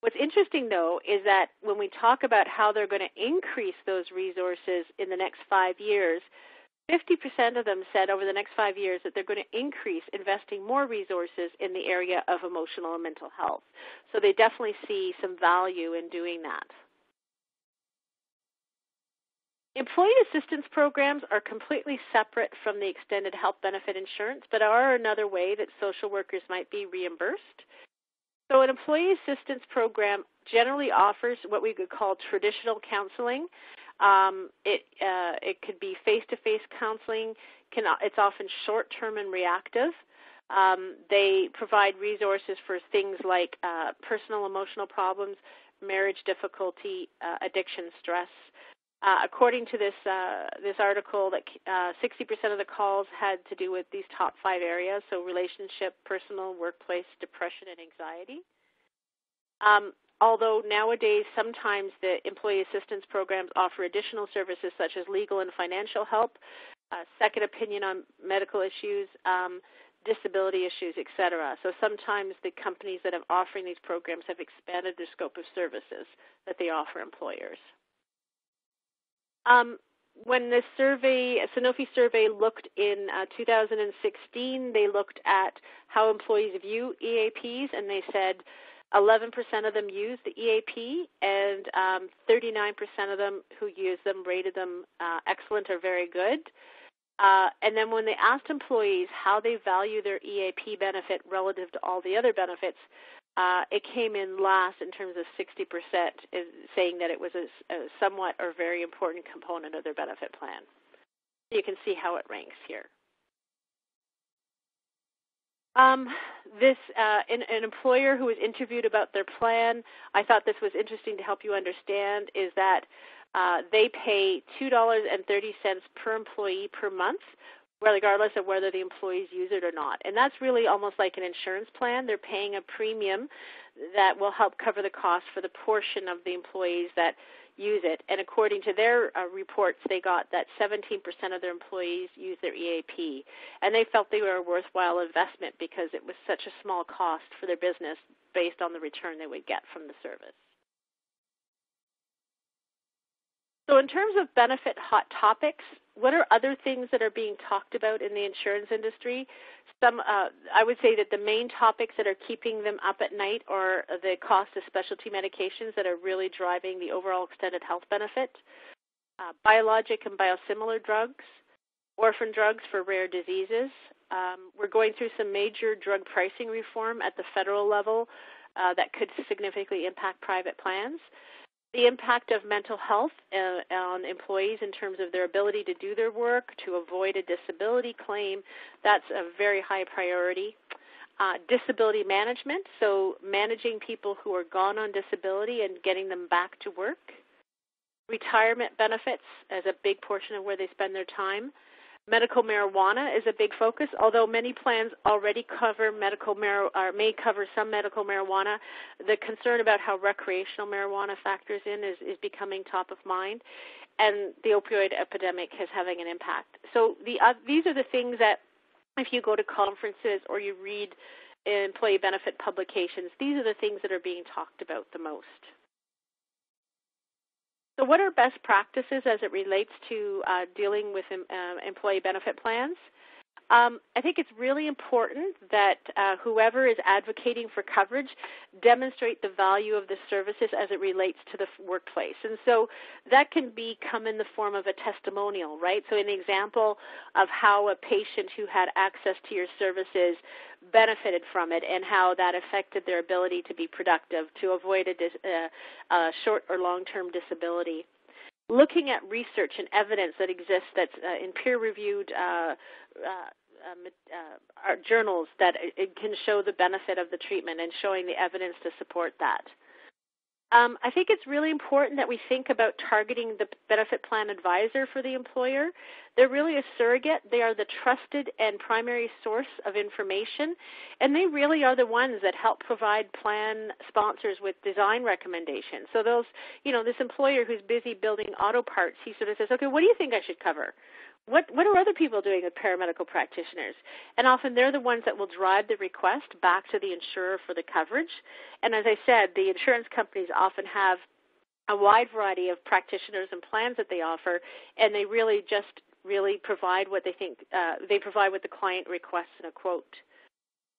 Speaker 2: What's interesting, though, is that when we talk about how they're going to increase those resources in the next five years, 50% of them said over the next five years that they're going to increase investing more resources in the area of emotional and mental health. So they definitely see some value in doing that. Employee assistance programs are completely separate from the extended health benefit insurance, but are another way that social workers might be reimbursed. So, an employee assistance program generally offers what we could call traditional counseling. Um, it uh, it could be face-to-face counseling. Can it's often short-term and reactive. Um, they provide resources for things like uh, personal emotional problems, marriage difficulty, uh, addiction, stress. Uh, according to this uh, this article, that uh, 60% of the calls had to do with these top five areas: so relationship, personal, workplace, depression, and anxiety. Um, although nowadays sometimes the employee assistance programs offer additional services such as legal and financial help, uh, second opinion on medical issues, um, disability issues, etc. So sometimes the companies that are offering these programs have expanded their scope of services that they offer employers. Um, when the survey, Sanofi survey looked in uh, 2016, they looked at how employees view EAPs, and they said 11% of them use the EAP, and um, 39% of them who use them rated them uh, excellent or very good. Uh, and then when they asked employees how they value their EAP benefit relative to all the other benefits, uh, it came in last in terms of 60%, saying that it was a, a somewhat or very important component of their benefit plan. You can see how it ranks here. Um, this uh, an, an, employer who was interviewed about their plan. I thought this was interesting to help you understand. Is that uh, they pay two dollars and thirty cents per employee per month regardless of whether the employees use it or not. And that's really almost like an insurance plan. They're paying a premium that will help cover the cost for the portion of the employees that use it. And according to their uh, reports, they got that 17% of their employees use their EAP. And they felt they were a worthwhile investment because it was such a small cost for their business based on the return they would get from the service. So, in terms of benefit hot topics, what are other things that are being talked about in the insurance industry? Some, uh, I would say that the main topics that are keeping them up at night are the cost of specialty medications that are really driving the overall extended health benefit, uh, biologic and biosimilar drugs, orphan drugs for rare diseases. Um, we're going through some major drug pricing reform at the federal level uh, that could significantly impact private plans the impact of mental health uh, on employees in terms of their ability to do their work, to avoid a disability claim, that's a very high priority. Uh, disability management, so managing people who are gone on disability and getting them back to work. Retirement benefits as a big portion of where they spend their time. Medical marijuana is a big focus, although many plans already cover medical mar- or may cover some medical marijuana. The concern about how recreational marijuana factors in is, is becoming top of mind, and the opioid epidemic is having an impact. So the uh, these are the things that if you go to conferences or you read employee benefit publications, these are the things that are being talked about the most. So, what are best practices as it relates to uh, dealing with uh, employee benefit plans? Um, I think it's really important that uh, whoever is advocating for coverage demonstrate the value of the services as it relates to the workplace. And so that can be come in the form of a testimonial, right? So an example of how a patient who had access to your services benefited from it and how that affected their ability to be productive, to avoid a, dis- uh, a short or long-term disability looking at research and evidence that exists that's uh, in peer-reviewed uh, uh, um, uh, journals that it can show the benefit of the treatment and showing the evidence to support that. Um, I think it's really important that we think about targeting the benefit plan advisor for the employer. They're really a surrogate. They are the trusted and primary source of information, and they really are the ones that help provide plan sponsors with design recommendations. So those, you know, this employer who's busy building auto parts, he sort of says, okay, what do you think I should cover? what what are other people doing with paramedical practitioners? And often they're the ones that will drive the request back to the insurer for the coverage. And as I said, the insurance companies often have a wide variety of practitioners and plans that they offer, and they really just really provide what they think uh, they provide what the client requests in a quote.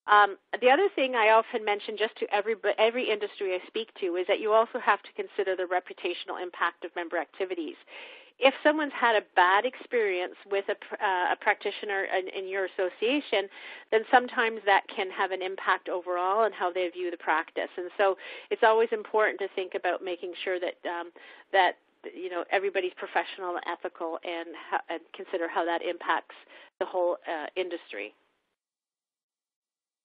Speaker 2: Um, the other thing I often mention just to every every industry I speak to is that you also have to consider the reputational impact of member activities if someone's had a bad experience with a, uh, a practitioner in, in, your association, then sometimes that can have an impact overall on how they view the practice. And so it's always important to think about making sure that um, that you know everybody's professional and ethical, and, and consider how that impacts the whole uh, industry.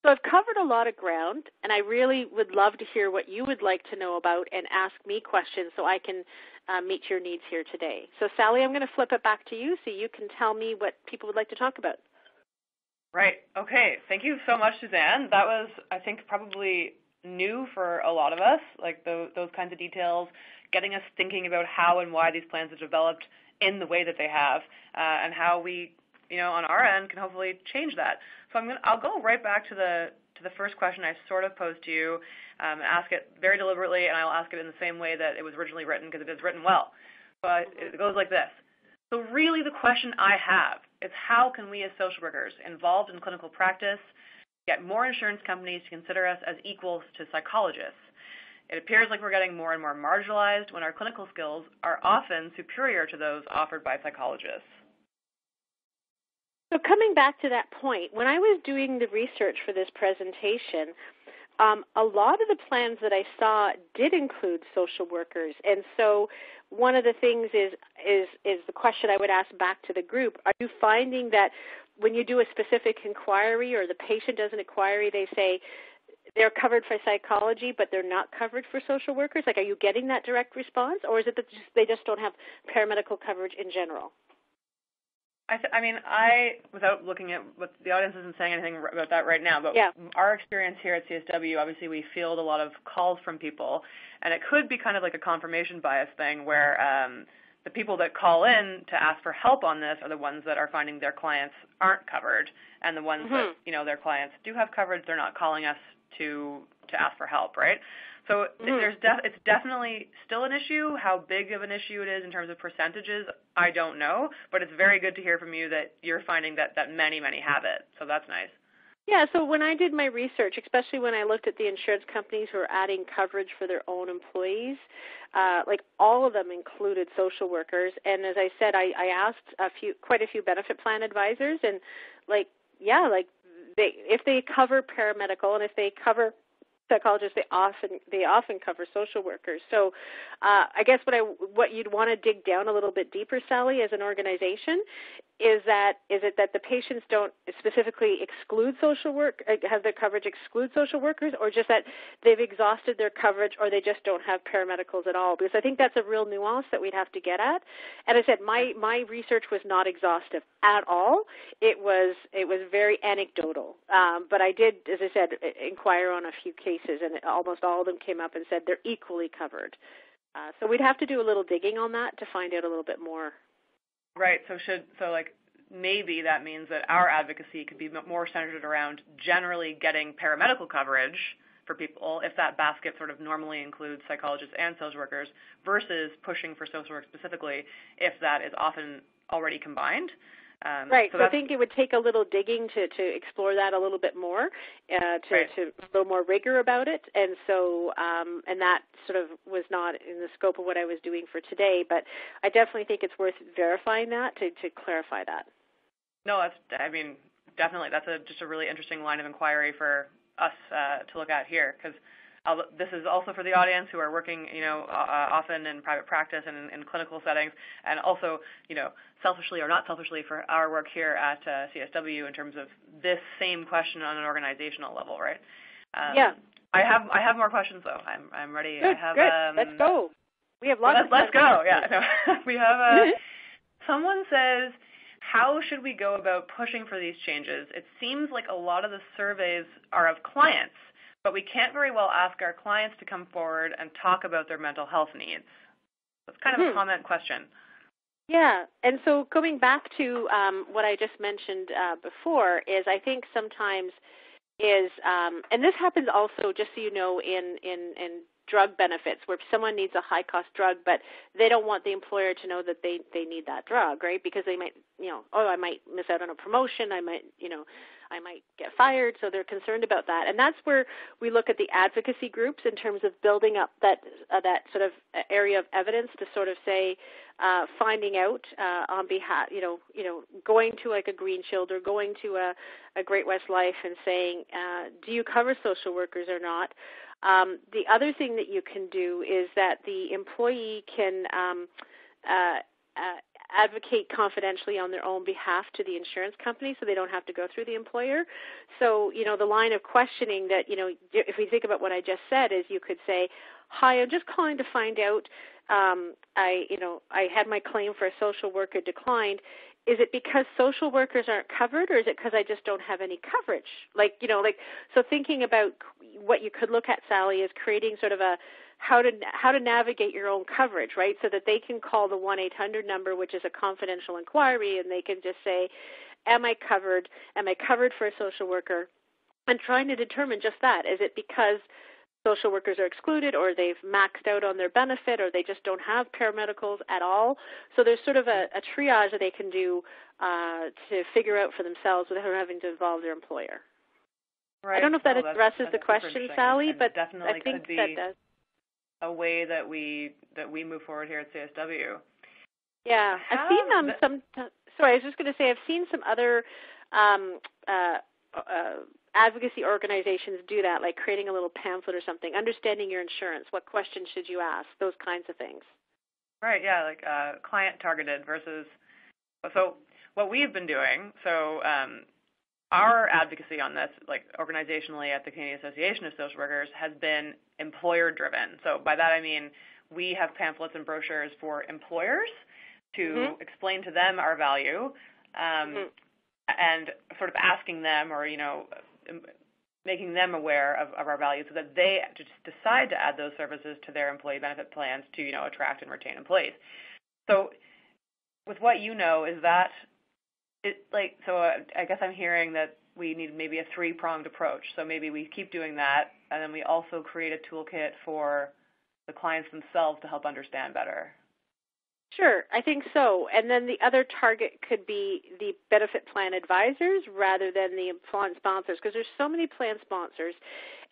Speaker 2: So I've covered a lot of ground, and I really would love to hear what you would like to know about and ask me questions so I can uh, meet your needs here today. So, Sally, I'm going to flip it back to you so you can tell me what people would like to talk about.
Speaker 1: Right. Okay. Thank you so much, Suzanne. That was, I think, probably new for a lot of us, like the, those kinds of details, getting us thinking about how and why these plans have developed in the way that they have, uh, and how we, you know, on our end can hopefully change that. So I'm gonna, I'll go right back to the to the first question I sort of posed to you, um, ask it very deliberately, and I'll ask it in the same way that it was originally written because it is written well. But it goes like this. So really the question I have is how can we as social workers involved in clinical practice get more insurance companies to consider us as equals to psychologists? It appears like we're getting more and more marginalized when our clinical skills are often superior to those offered by psychologists.
Speaker 2: So coming back to that point, when I was doing the research for this presentation, um, a lot of the plans that I saw did include social workers, and so one of the things is is is the question I would ask back to the group: Are you finding that when you do a specific inquiry or the patient does an inquiry, they say they're covered for psychology, but they're not covered for social workers? Like, are you getting that direct response, or is it that they just don't have paramedical coverage in general?
Speaker 1: I, th- I mean, I, without looking at what the audience isn't saying anything about that right now, but
Speaker 2: yeah.
Speaker 1: our experience here at CSW, obviously we field a lot of calls from people, and it could be kind of like a confirmation bias thing where um, the people that call in to ask for help on this are the ones that are finding their clients aren't covered, and the ones
Speaker 2: mm-hmm.
Speaker 1: that you know their clients do have coverage, they're not calling us to to ask for help, right? So mm-hmm. there's def- it's definitely still an issue. How big of an issue it is in terms of percentages, I don't know. But it's very good to hear from you that you're finding that that many many have it. So that's nice.
Speaker 2: Yeah, so when I did my research, especially when I looked at the insurance companies who are adding coverage for their own employees, uh, like all of them included social workers. And as I said, I, I asked a few, quite a few benefit plan advisors, and like, yeah, like they if they cover paramedical and if they cover psychologists they often they often cover social workers. So uh, I guess what I what you'd want to dig down a little bit deeper, Sally, as an organization, is that is it that the patients don't specifically exclude social work have their coverage exclude social workers, or just that they've exhausted their coverage, or they just don't have paramedicals at all? Because I think that's a real nuance that we'd have to get at. And I said my my research was not exhaustive at all. It was it was very anecdotal, um, but I did, as I said, inquire on a few cases, and almost all of them came up and said they're equally covered. Uh, so we'd have to do a little digging on that to find out a little bit more.
Speaker 1: Right. So should so like maybe that means that our advocacy could be more centered around generally getting paramedical coverage for people if that basket sort of normally includes psychologists and social workers versus pushing for social work specifically if that is often already combined.
Speaker 2: Um, right. So, so I think it would take a little digging to, to explore that a little bit more, uh, to, right. to a little more rigor about it. And so, um, and that sort of was not in the scope of what I was doing for today. But I definitely think it's worth verifying that to, to clarify that.
Speaker 1: No, that's. I mean, definitely. That's a just a really interesting line of inquiry for us uh, to look at here because this is also for the audience who are working, you know, uh, often in private practice and in, in, clinical settings, and also, you know, selfishly or not selfishly for our work here at uh, CSW in terms of this same question on an organizational level, right?
Speaker 2: Um, yeah.
Speaker 1: I have I have more questions though. I'm I'm ready.
Speaker 2: Good,
Speaker 1: I have,
Speaker 2: good. Um, let's go. We have lots.
Speaker 1: Let's, let's go. Yeah. No, we have. Uh, someone says. How should we go about pushing for these changes? It seems like a lot of the surveys are of clients but we can't very well ask our clients to come forward and talk about their mental health needs. It's kind of mm-hmm. a comment question.
Speaker 2: Yeah, and so going back to um, what I just mentioned uh, before is I think sometimes is um, and this happens also just so you know in in in drug benefits where someone needs a high cost drug but they don't want the employer to know that they they need that drug right because they might you know oh I might miss out on a promotion I might you know I might get fired, so they're concerned about that. And that's where we look at the advocacy groups in terms of building up that uh, that sort of area of evidence to sort of say, uh, finding out uh, on behalf, you know, you know, going to like a Green Shield or going to a, a Great West Life and saying, uh, do you cover social workers or not? Um, the other thing that you can do is that the employee can um, uh, uh, advocate confidentially on their own behalf to the insurance company so they don't have to go through the employer. So, you know, the line of questioning that, you know, if we think about what I just said is you could say, "Hi, I'm just calling to find out um I, you know, I had my claim for a social worker declined. Is it because social workers aren't covered or is it because I just don't have any coverage?" Like, you know, like so thinking about what you could look at Sally is creating sort of a how to how to navigate your own coverage, right? So that they can call the one eight hundred number, which is a confidential inquiry, and they can just say, "Am I covered? Am I covered for a social worker?" And trying to determine just that: is it because social workers are excluded, or they've maxed out on their benefit, or they just don't have paramedicals at all? So there's sort of a, a triage that they can do uh, to figure out for themselves without having to involve their employer.
Speaker 1: Right.
Speaker 2: I don't know if that
Speaker 1: well,
Speaker 2: addresses
Speaker 1: that's,
Speaker 2: that's the question, Sally, but
Speaker 1: I
Speaker 2: think
Speaker 1: be,
Speaker 2: that does
Speaker 1: a way that we that we move forward here at CSW.
Speaker 2: Yeah, I've seen um, some. Sorry, I was just going to say I've seen some other um, uh, uh, advocacy organizations do that, like creating a little pamphlet or something, understanding your insurance. What questions should you ask? Those kinds of things.
Speaker 1: Right. Yeah, like uh, client targeted versus. So what we've been doing. So um, our advocacy on this, like organizationally at the Canadian Association of Social Workers, has been employer driven. So by that I mean we have pamphlets and brochures for employers to mm-hmm. explain to them our value um, mm-hmm. and sort of asking them or, you know, making them aware of, of our value so that they just decide to add those services to their employee benefit plans to, you know, attract and retain employees. So with what you know, is that it, like so uh, I guess I'm hearing that we need maybe a three-pronged approach. So maybe we keep doing that, and then we also create a toolkit for the clients themselves to help understand better.
Speaker 2: Sure, I think so. And then the other target could be the benefit plan advisors rather than the plan sponsors because there's so many plan sponsors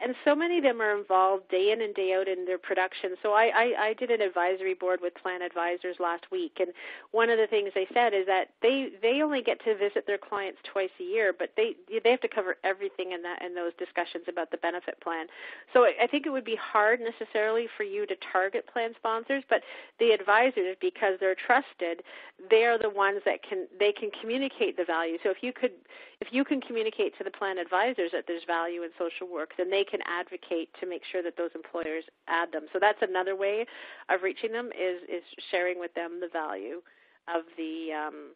Speaker 2: and so many of them are involved day in and day out in their production. So I, I, I did an advisory board with plan advisors last week, and one of the things they said is that they they only get to visit their clients twice a year, but they they have to cover everything in that in those discussions about the benefit plan. So I think it would be hard necessarily for you to target plan sponsors, but the advisors, because they're trusted, they are the ones that can they can communicate the value. So if you could if you can communicate to the plan advisors that there's value in social work, then they can advocate to make sure that those employers add them. So that's another way of reaching them is is sharing with them the value of the um,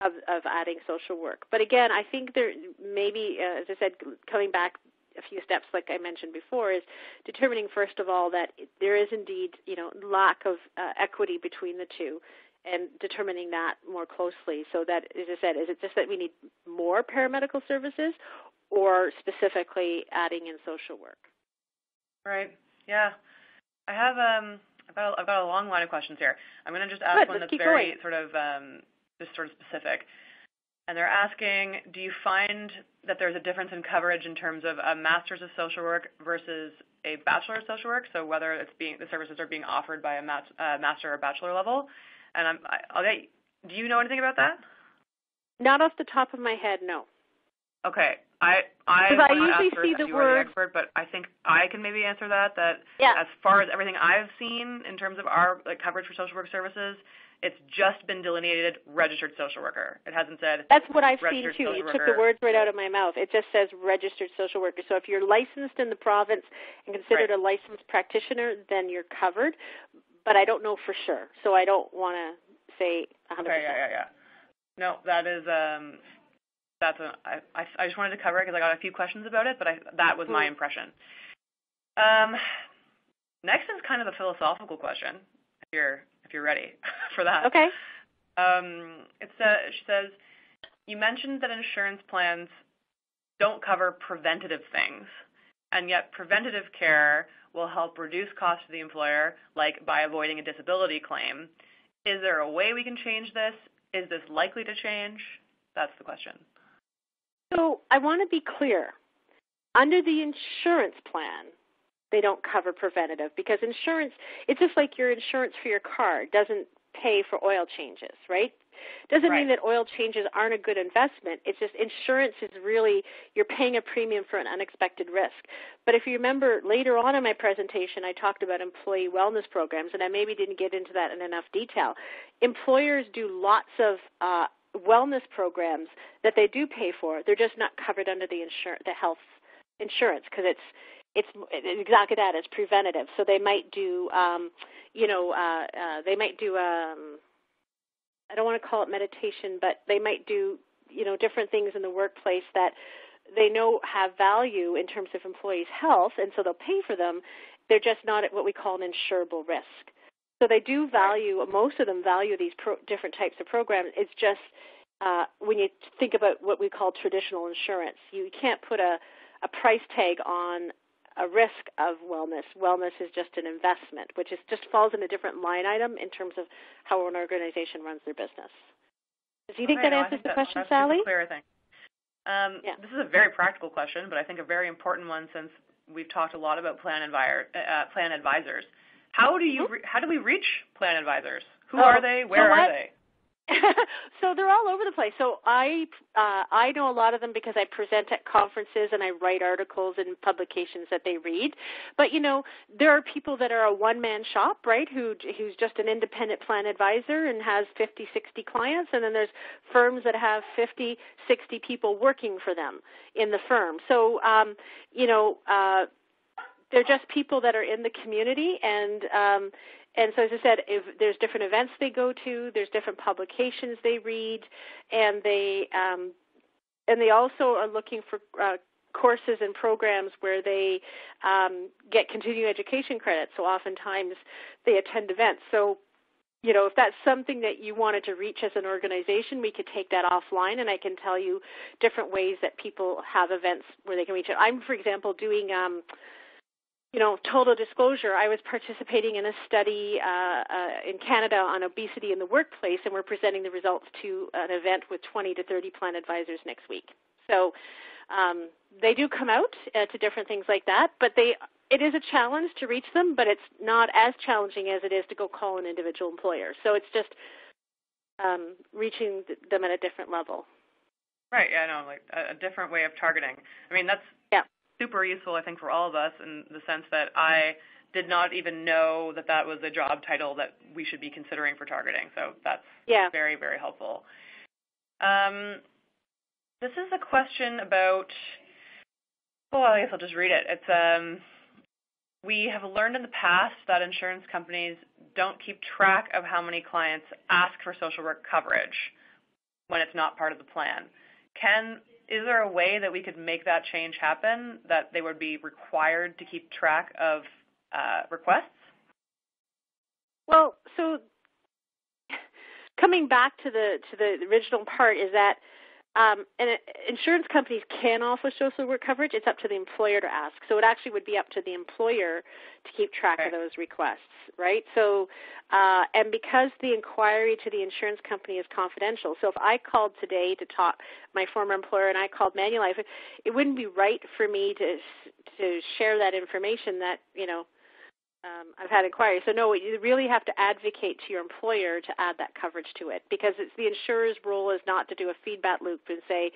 Speaker 2: of, of adding social work. But again, I think there maybe, uh, as I said, coming back a few steps, like I mentioned before, is determining first of all that there is indeed, you know, lack of uh, equity between the two, and determining that more closely. So that, as I said, is it just that we need more paramedical services, or specifically adding in social work?
Speaker 1: Right. Yeah. I have um I've got a, I've got a long line of questions here. I'm going to just ask
Speaker 2: Good,
Speaker 1: one that's
Speaker 2: very
Speaker 1: going. sort of um, just sort of specific. And they're asking, do you find that there's a difference in coverage in terms of a master's of social work versus a bachelor of social work? So whether it's being the services are being offered by a mat, uh, master or bachelor level. And I'm, I, I'll get. Do you know anything about that?
Speaker 2: Not off the top of my head, no.
Speaker 1: Okay, I I,
Speaker 2: I
Speaker 1: usually
Speaker 2: see the word
Speaker 1: the expert, but I think I can maybe answer that. That
Speaker 2: yeah.
Speaker 1: as far as everything I've seen in terms of our like, coverage for social work services, it's just been delineated registered social worker. It hasn't said.
Speaker 2: That's what I've seen too.
Speaker 1: You
Speaker 2: took the words right out of my mouth. It just says registered social worker. So if you're licensed in the province and considered
Speaker 1: right.
Speaker 2: a licensed practitioner, then you're covered. But I don't know for sure, so I don't want to say 100%.
Speaker 1: Okay, yeah, yeah, yeah. No, that is um, that's a, I, I just wanted to cover it because I got a few questions about it, but I, that was my impression. Um, next is kind of a philosophical question. If you're if you're ready for that.
Speaker 2: Okay.
Speaker 1: Um, it says she says you mentioned that insurance plans don't cover preventative things, and yet preventative care will help reduce costs to the employer, like by avoiding a disability claim. Is there a way we can change this? Is this likely to change? That's the question.
Speaker 2: So I want to be clear. Under the insurance plan, they don't cover preventative because insurance, it's just like your insurance for your car doesn't pay for oil changes, right? Doesn't mean that oil changes aren't a good investment. It's just insurance is really, you're paying a premium for an unexpected risk. But if you remember later on in my presentation, I talked about employee wellness programs, and I maybe didn't get into that in enough detail. Employers do lots of uh, wellness programs that they do pay for. They're just not covered under the insur- the health insurance because it's it's exactly that. It's preventative. So they might do, um, you know, uh, uh, they might do. Um, I don't want to call it meditation, but they might do, you know, different things in the workplace that they know have value in terms of employees' health, and so they'll pay for them. They're just not at what we call an insurable risk. So they do value, most of them value these pro- different types of programs. It's just uh, when you think about what we call traditional insurance, you can't put a, a price tag on a risk of wellness. Wellness is just an investment, which is just falls in a different line item in terms of how an organization runs their business. Do you think
Speaker 1: Okay,
Speaker 2: that
Speaker 1: no,
Speaker 2: answers
Speaker 1: think
Speaker 2: the
Speaker 1: that-
Speaker 2: question, Sally?
Speaker 1: Clear, I think. Um,
Speaker 2: Yeah.
Speaker 1: This is a very practical question, but I think a very important one since we've talked a lot about plan, envir- uh, plan advisors. How do you re- how do we reach plan advisors? Who.
Speaker 2: Oh,
Speaker 1: are they? Where
Speaker 2: know
Speaker 1: are they?
Speaker 2: so they're all over the place. So I uh, I know a lot of them because I present at conferences and I write articles and publications that they read. But you know, there are people that are a one man shop, right? Who who's just an independent plan advisor and has 50, 60 clients, and then there's firms that have 50, 60 people working for them in the firm. So um, you know. Uh, they're just people that are in the community and um, and so as I said, if there's different events they go to, there's different publications they read, and they um, and they also are looking for uh, courses and programs where they um, get continuing education credit. So oftentimes they attend events. So you know, if that's something that you wanted to reach as an organization, we could take that offline, and I can tell you different ways that people have events where they can reach it. I'm, for example, doing. Um, you know, total disclosure, I was participating in a study uh, uh, in Canada on obesity in the workplace, and we're presenting the results to an event with 20 to 30 plan advisors next week. So um, they do come out uh, to different things like that, but they it is a challenge to reach them, but it's not as challenging as it is to go call an individual employer. So it's just um, reaching them at a different level.
Speaker 1: Right. Yeah. No. Like a, a different way of targeting. I mean, that's
Speaker 2: yeah.
Speaker 1: Super useful. I think for all of us in the sense that I did not even know that that was a job title that we should be considering for targeting. So that's
Speaker 2: yeah.
Speaker 1: very very helpful. Um, this is a question about. Well, I guess I'll just read it. It's um, we have learned in the past that insurance companies don't keep track of how many clients ask for social work coverage when it's not part of the plan. Can is there a way that we could make that change happen that they would be required to keep track of uh, requests?
Speaker 2: Well, so coming back to the to the original part is that um, and it, insurance companies can offer social work coverage. It's up to the employer to ask. So it actually would be up to the employer to keep track of those requests, right? So, uh, and because the inquiry to the insurance company is confidential, so if I called today to talk my former employer and I called Manulife, it wouldn't be right for me to to share that information that you know um, I've had inquiries. So no, you really have to advocate to your employer to add that coverage to it because it's the insurer's role is not to do a feedback loop and say,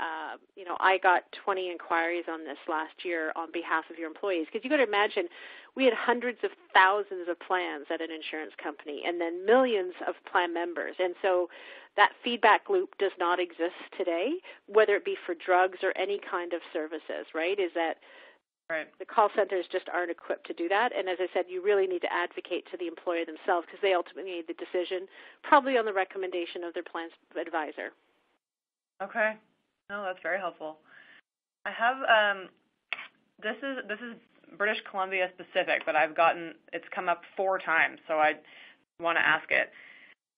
Speaker 2: uh, you know, I got 20 inquiries on this last year on behalf of your employees. Because you got to imagine, we had hundreds of thousands of plans at an insurance company, and then millions of plan members, and so that feedback loop does not exist today, whether it be for drugs or any kind of services. Right? Is that
Speaker 1: Right.
Speaker 2: The call centers just aren't equipped to do that. And as I said, you really need to advocate to the employer themselves because they ultimately made the decision, probably on the recommendation of their plan advisor.
Speaker 1: Okay. No, that's very helpful. I have um, this is this is British Columbia specific, but I've gotten it's come up four times, so I want to ask it.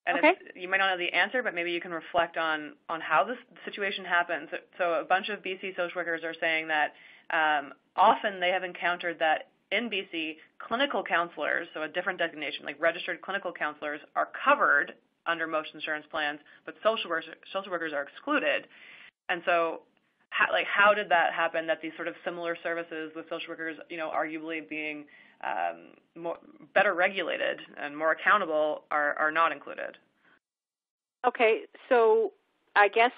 Speaker 1: And
Speaker 2: okay.
Speaker 1: you might not know the answer, but maybe you can reflect on on how this situation happens. So a bunch of BC social workers are saying that um, often they have encountered that in BC, clinical counselors, so a different designation, like registered clinical counselors, are covered under most insurance plans, but social workers, social workers are excluded. And so, how, like, how did that happen? That these sort of similar services with social workers, you know, arguably being um, more, better regulated and more accountable, are are not included.
Speaker 2: Okay, so I guess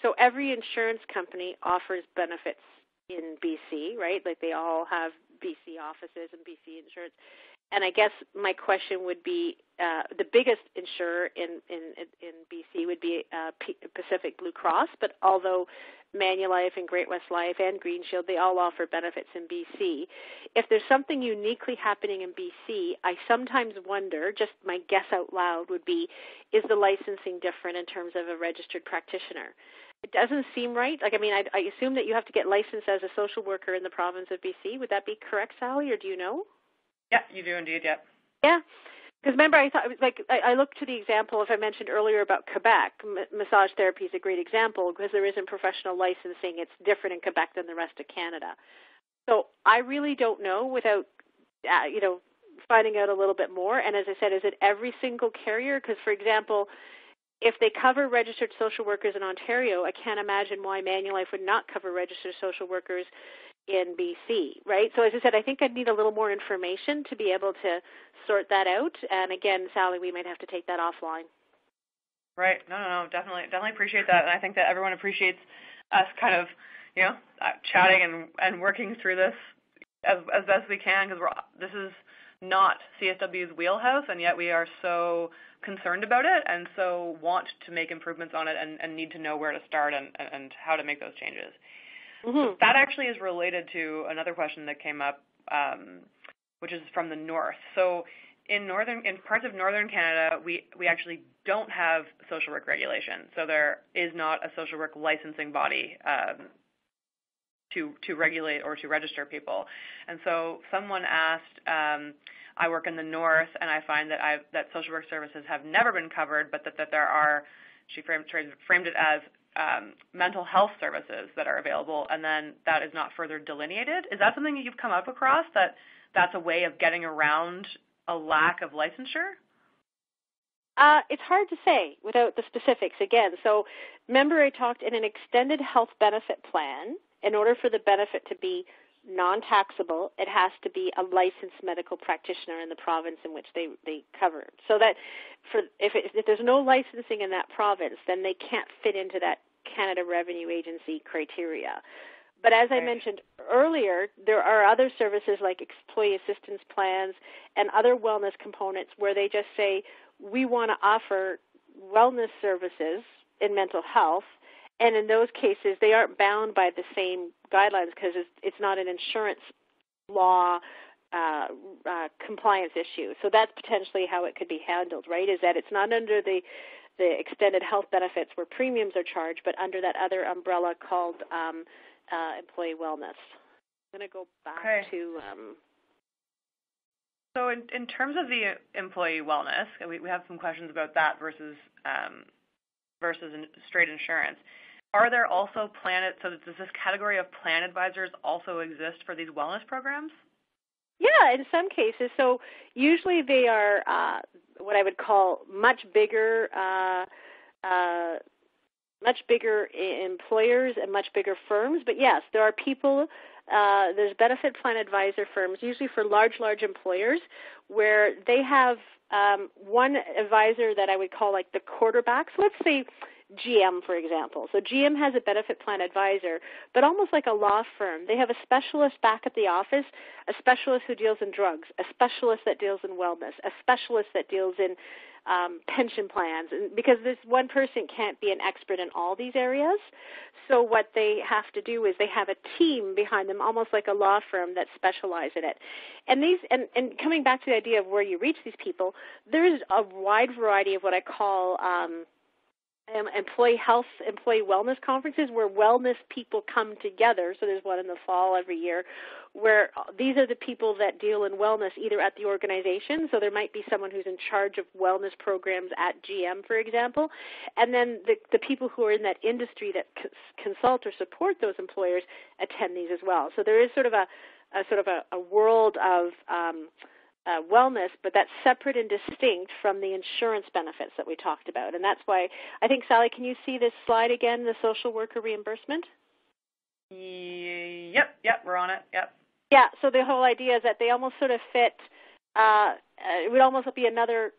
Speaker 2: so. Every insurance company offers benefits in BC, right? Like they all have BC offices and BC insurance. And I guess my question would be uh, the biggest insurer in, in, in BC would be uh, P- Pacific Blue Cross, but although Manulife and Great West Life and Green Shield, they all offer benefits in BC. If there's something uniquely happening in BC, I sometimes wonder, just my guess out loud would be, is the licensing different in terms of a registered practitioner? It doesn't seem right. Like, I mean, I, I assume that you have to get licensed as a social worker in the province of BC. Would that be correct, Sally, or do you know?
Speaker 1: Yeah, you do indeed. Yeah.
Speaker 2: Yeah. Because remember, I thought like I, I looked to the example if I mentioned earlier about Quebec. M- massage therapy is a great example because there isn't professional licensing. It's different in Quebec than the rest of Canada. So I really don't know without uh, you know finding out a little bit more. And as I said, is it every single carrier? Because for example, if they cover registered social workers in Ontario, I can't imagine why Manulife would not cover registered social workers in BC, right? So as I said, I think I'd need a little more information to be able to sort that out. And again, Sally, we might have to take that offline.
Speaker 1: Right. No, no, no. Definitely, definitely appreciate that, and I think that everyone appreciates us kind of, you know, chatting and and working through this as as best we can because we're this is not CSW's wheelhouse, and yet we are so concerned about it and so want to make improvements on it and, and need to know where to start and, and how to make those changes.
Speaker 2: Mm-hmm.
Speaker 1: So that actually is related to another question that came up, um, which is from the north. So in northern in parts of northern Canada, we we actually don't have social work regulation. So there is not a social work licensing body um, to to regulate or to register people. And so someone asked. Um, I work in the north, and I find that I that social work services have never been covered, but that, that there are. She framed framed it as um, mental health services that are available, and then that is not further delineated. Is that something that you've come up across? That that's a way of getting around a lack of licensure?
Speaker 2: Uh, it's hard to say without the specifics again. So, remember, I talked in an extended health benefit plan. In order for the benefit to be non-taxable, it has to be a licensed medical practitioner in the province in which they they cover. So that for if it, if there's no licensing in that province, then they can't fit into that Canada Revenue Agency criteria. But as I mentioned earlier, there are other services like employee assistance plans and other wellness components where they just say, we want to offer wellness services in mental health. And in those cases, they aren't bound by the same guidelines because it's, it's not an insurance law uh, uh, compliance issue. So that's potentially how it could be handled, right? Is that it's not under the the extended health benefits where premiums are charged, but under that other umbrella called um, uh, employee wellness. I'm going to go back
Speaker 1: okay.
Speaker 2: to. Um,
Speaker 1: so, in, in terms of the employee wellness, we, we have some questions about that versus um, versus straight insurance. Are there also plan? So, does this category of plan advisors also exist for these wellness programs?
Speaker 2: Yeah, in some cases. So usually they are uh, what I would call much bigger uh, uh, much bigger employers and much bigger firms. But yes, there are people. Uh, there's benefit plan advisor firms, usually for large, large employers, where they have um, one advisor that I would call like the quarterback. So let's say GM, for example. So GM has a benefit plan advisor, but almost like a law firm. They have a specialist back at the office, a specialist who deals in drugs, a specialist that deals in wellness, a specialist that deals in um, pension plans, and because this one person can't be an expert in all these areas. So what they have to do is they have a team behind them, almost like a law firm that specialize in it. And these, and, and coming back to the idea of where you reach these people, there is a wide variety of what I call um, um, employee health, employee wellness conferences where wellness people come together. So there's one in the fall every year where these are the people that deal in wellness either at the organization. So there might be someone who's in charge of wellness programs at GM, for example, and then the, the people who are in that industry that consult or support those employers attend these as well. So there is sort of a, a sort of a, a world of um, uh, wellness, but that's separate and distinct from the insurance benefits that we talked about. And that's why I think, Sally, can you see this slide again, the social worker reimbursement?
Speaker 1: Yep, yep, we're on it, yep.
Speaker 2: Yeah, so the whole idea is that they almost sort of fit, uh, it would almost be another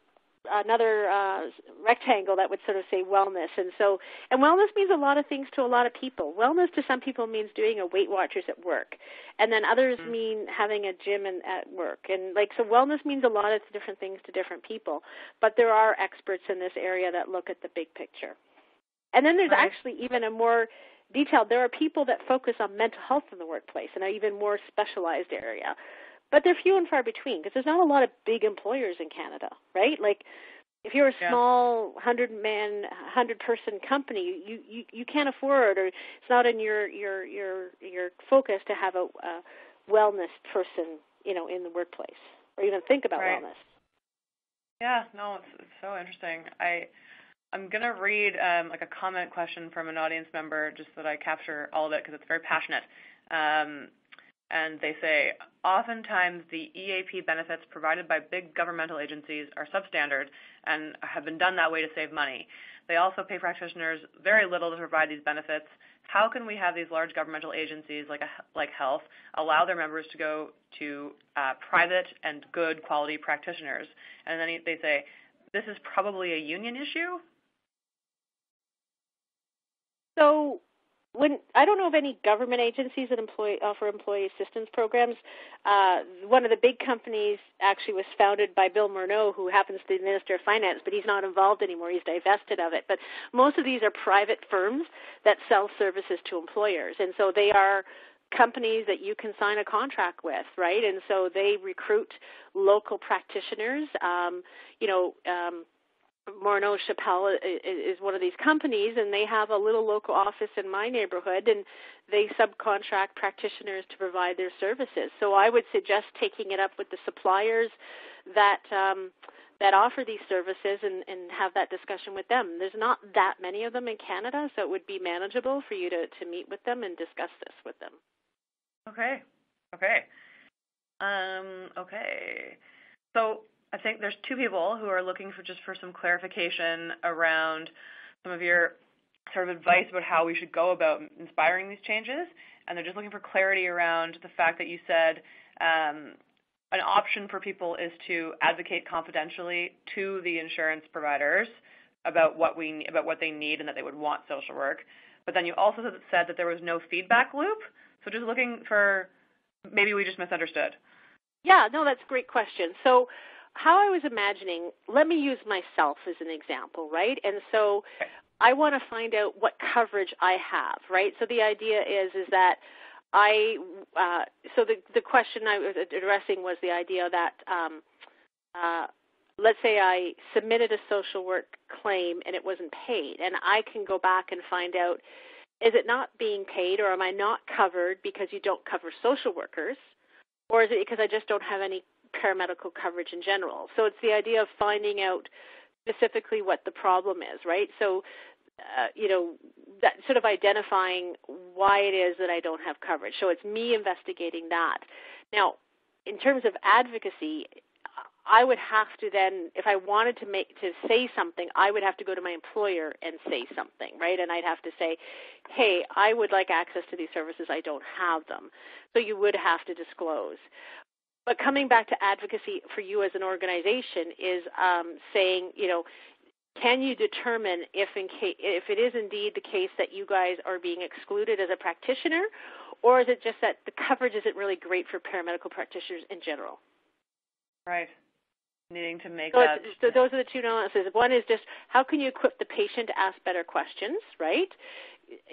Speaker 2: another uh, rectangle that would sort of say wellness. And so, and wellness means a lot of things to a lot of people. Wellness to some people means doing a Weight Watchers at work, and then others mm-hmm. mean having a gym in, at work. And like so, wellness means a lot of different things to different people. But there are experts in this area that look at the big picture. And then there's right. actually even a more detailed. There are people that focus on mental health in the workplace in an even more specialized area but they're few and far between because there's not a lot of big employers in Canada, right? Like if you're a
Speaker 1: yeah.
Speaker 2: small hundred man, hundred person company, you, you you can't afford, or it's not in your your your your focus to have a, a wellness person, you know, in the workplace, or even think about
Speaker 1: right.
Speaker 2: wellness.
Speaker 1: Yeah, no, it's, it's so interesting. I I'm gonna read um, like a comment question from an audience member, just so that I capture all of it because it's very passionate. Um, and they say oftentimes the EAP benefits provided by big governmental agencies are substandard and have been done that way to save money. They also pay practitioners very little to provide these benefits. How can we have these large governmental agencies like a, like health allow their members to go to uh, private and good quality practitioners? And then they say this is probably a union issue.
Speaker 2: So when I don't know of any government agencies that employ offer employee assistance programs. Uh, one of the big companies actually was founded by Bill Morneau, who happens to be the Minister of Finance, but he's not involved anymore. He's divested of it. But most of these are private firms that sell services to employers, and so they are companies that you can sign a contract with, right? And so they recruit local practitioners. Um, you know. Um, Morneau Shepell is one of these companies, and they have a little local office in my neighborhood, and they subcontract practitioners to provide their services. So I would suggest taking it up with the suppliers that um, that offer these services and, and have that discussion with them. There's not that many of them in Canada, so it would be manageable for you to, to meet with them and discuss this with them.
Speaker 1: Okay. Okay. Um, okay. So I think there's two people who are looking for just for some clarification around some of your sort of advice about how we should go about inspiring these changes, and they're just looking for clarity around the fact that you said um, an option for people is to advocate confidentially to the insurance providers about what we about what they need and that they would want social work. But then you also said that there was no feedback loop. So just looking for maybe we just misunderstood.
Speaker 2: Yeah, no, that's a great question. So how I was imagining, let me use myself as an example, right? And so I want to find out what coverage I have, right? So the idea is is that I uh, so the the question I was addressing was the idea that um, uh, let's say I submitted a social work claim and it wasn't paid, and I can go back and find out is it not being paid or am I not covered because you don't cover social workers, or is it because I just don't have any paramedical coverage in general? So it's the idea of finding out specifically what the problem is, right? So uh, you know, that sort of identifying why it is that I don't have coverage. So it's me investigating that. Now, in terms of advocacy, I would have to then, if I wanted to make to say something, I would have to go to my employer and say something, right? And I'd have to say, "Hey, I would like access to these services. I don't have them." So you would have to disclose. But coming back to advocacy for you as an organization is um, saying, you know, can you determine if in case, if it is indeed the case that you guys are being excluded as a practitioner, or is it just that the coverage isn't really great for paramedical practitioners in general?
Speaker 1: Right. Needing to make
Speaker 2: so
Speaker 1: that.
Speaker 2: So those are the two nuances. One is just how can you equip the patient to ask better questions, right?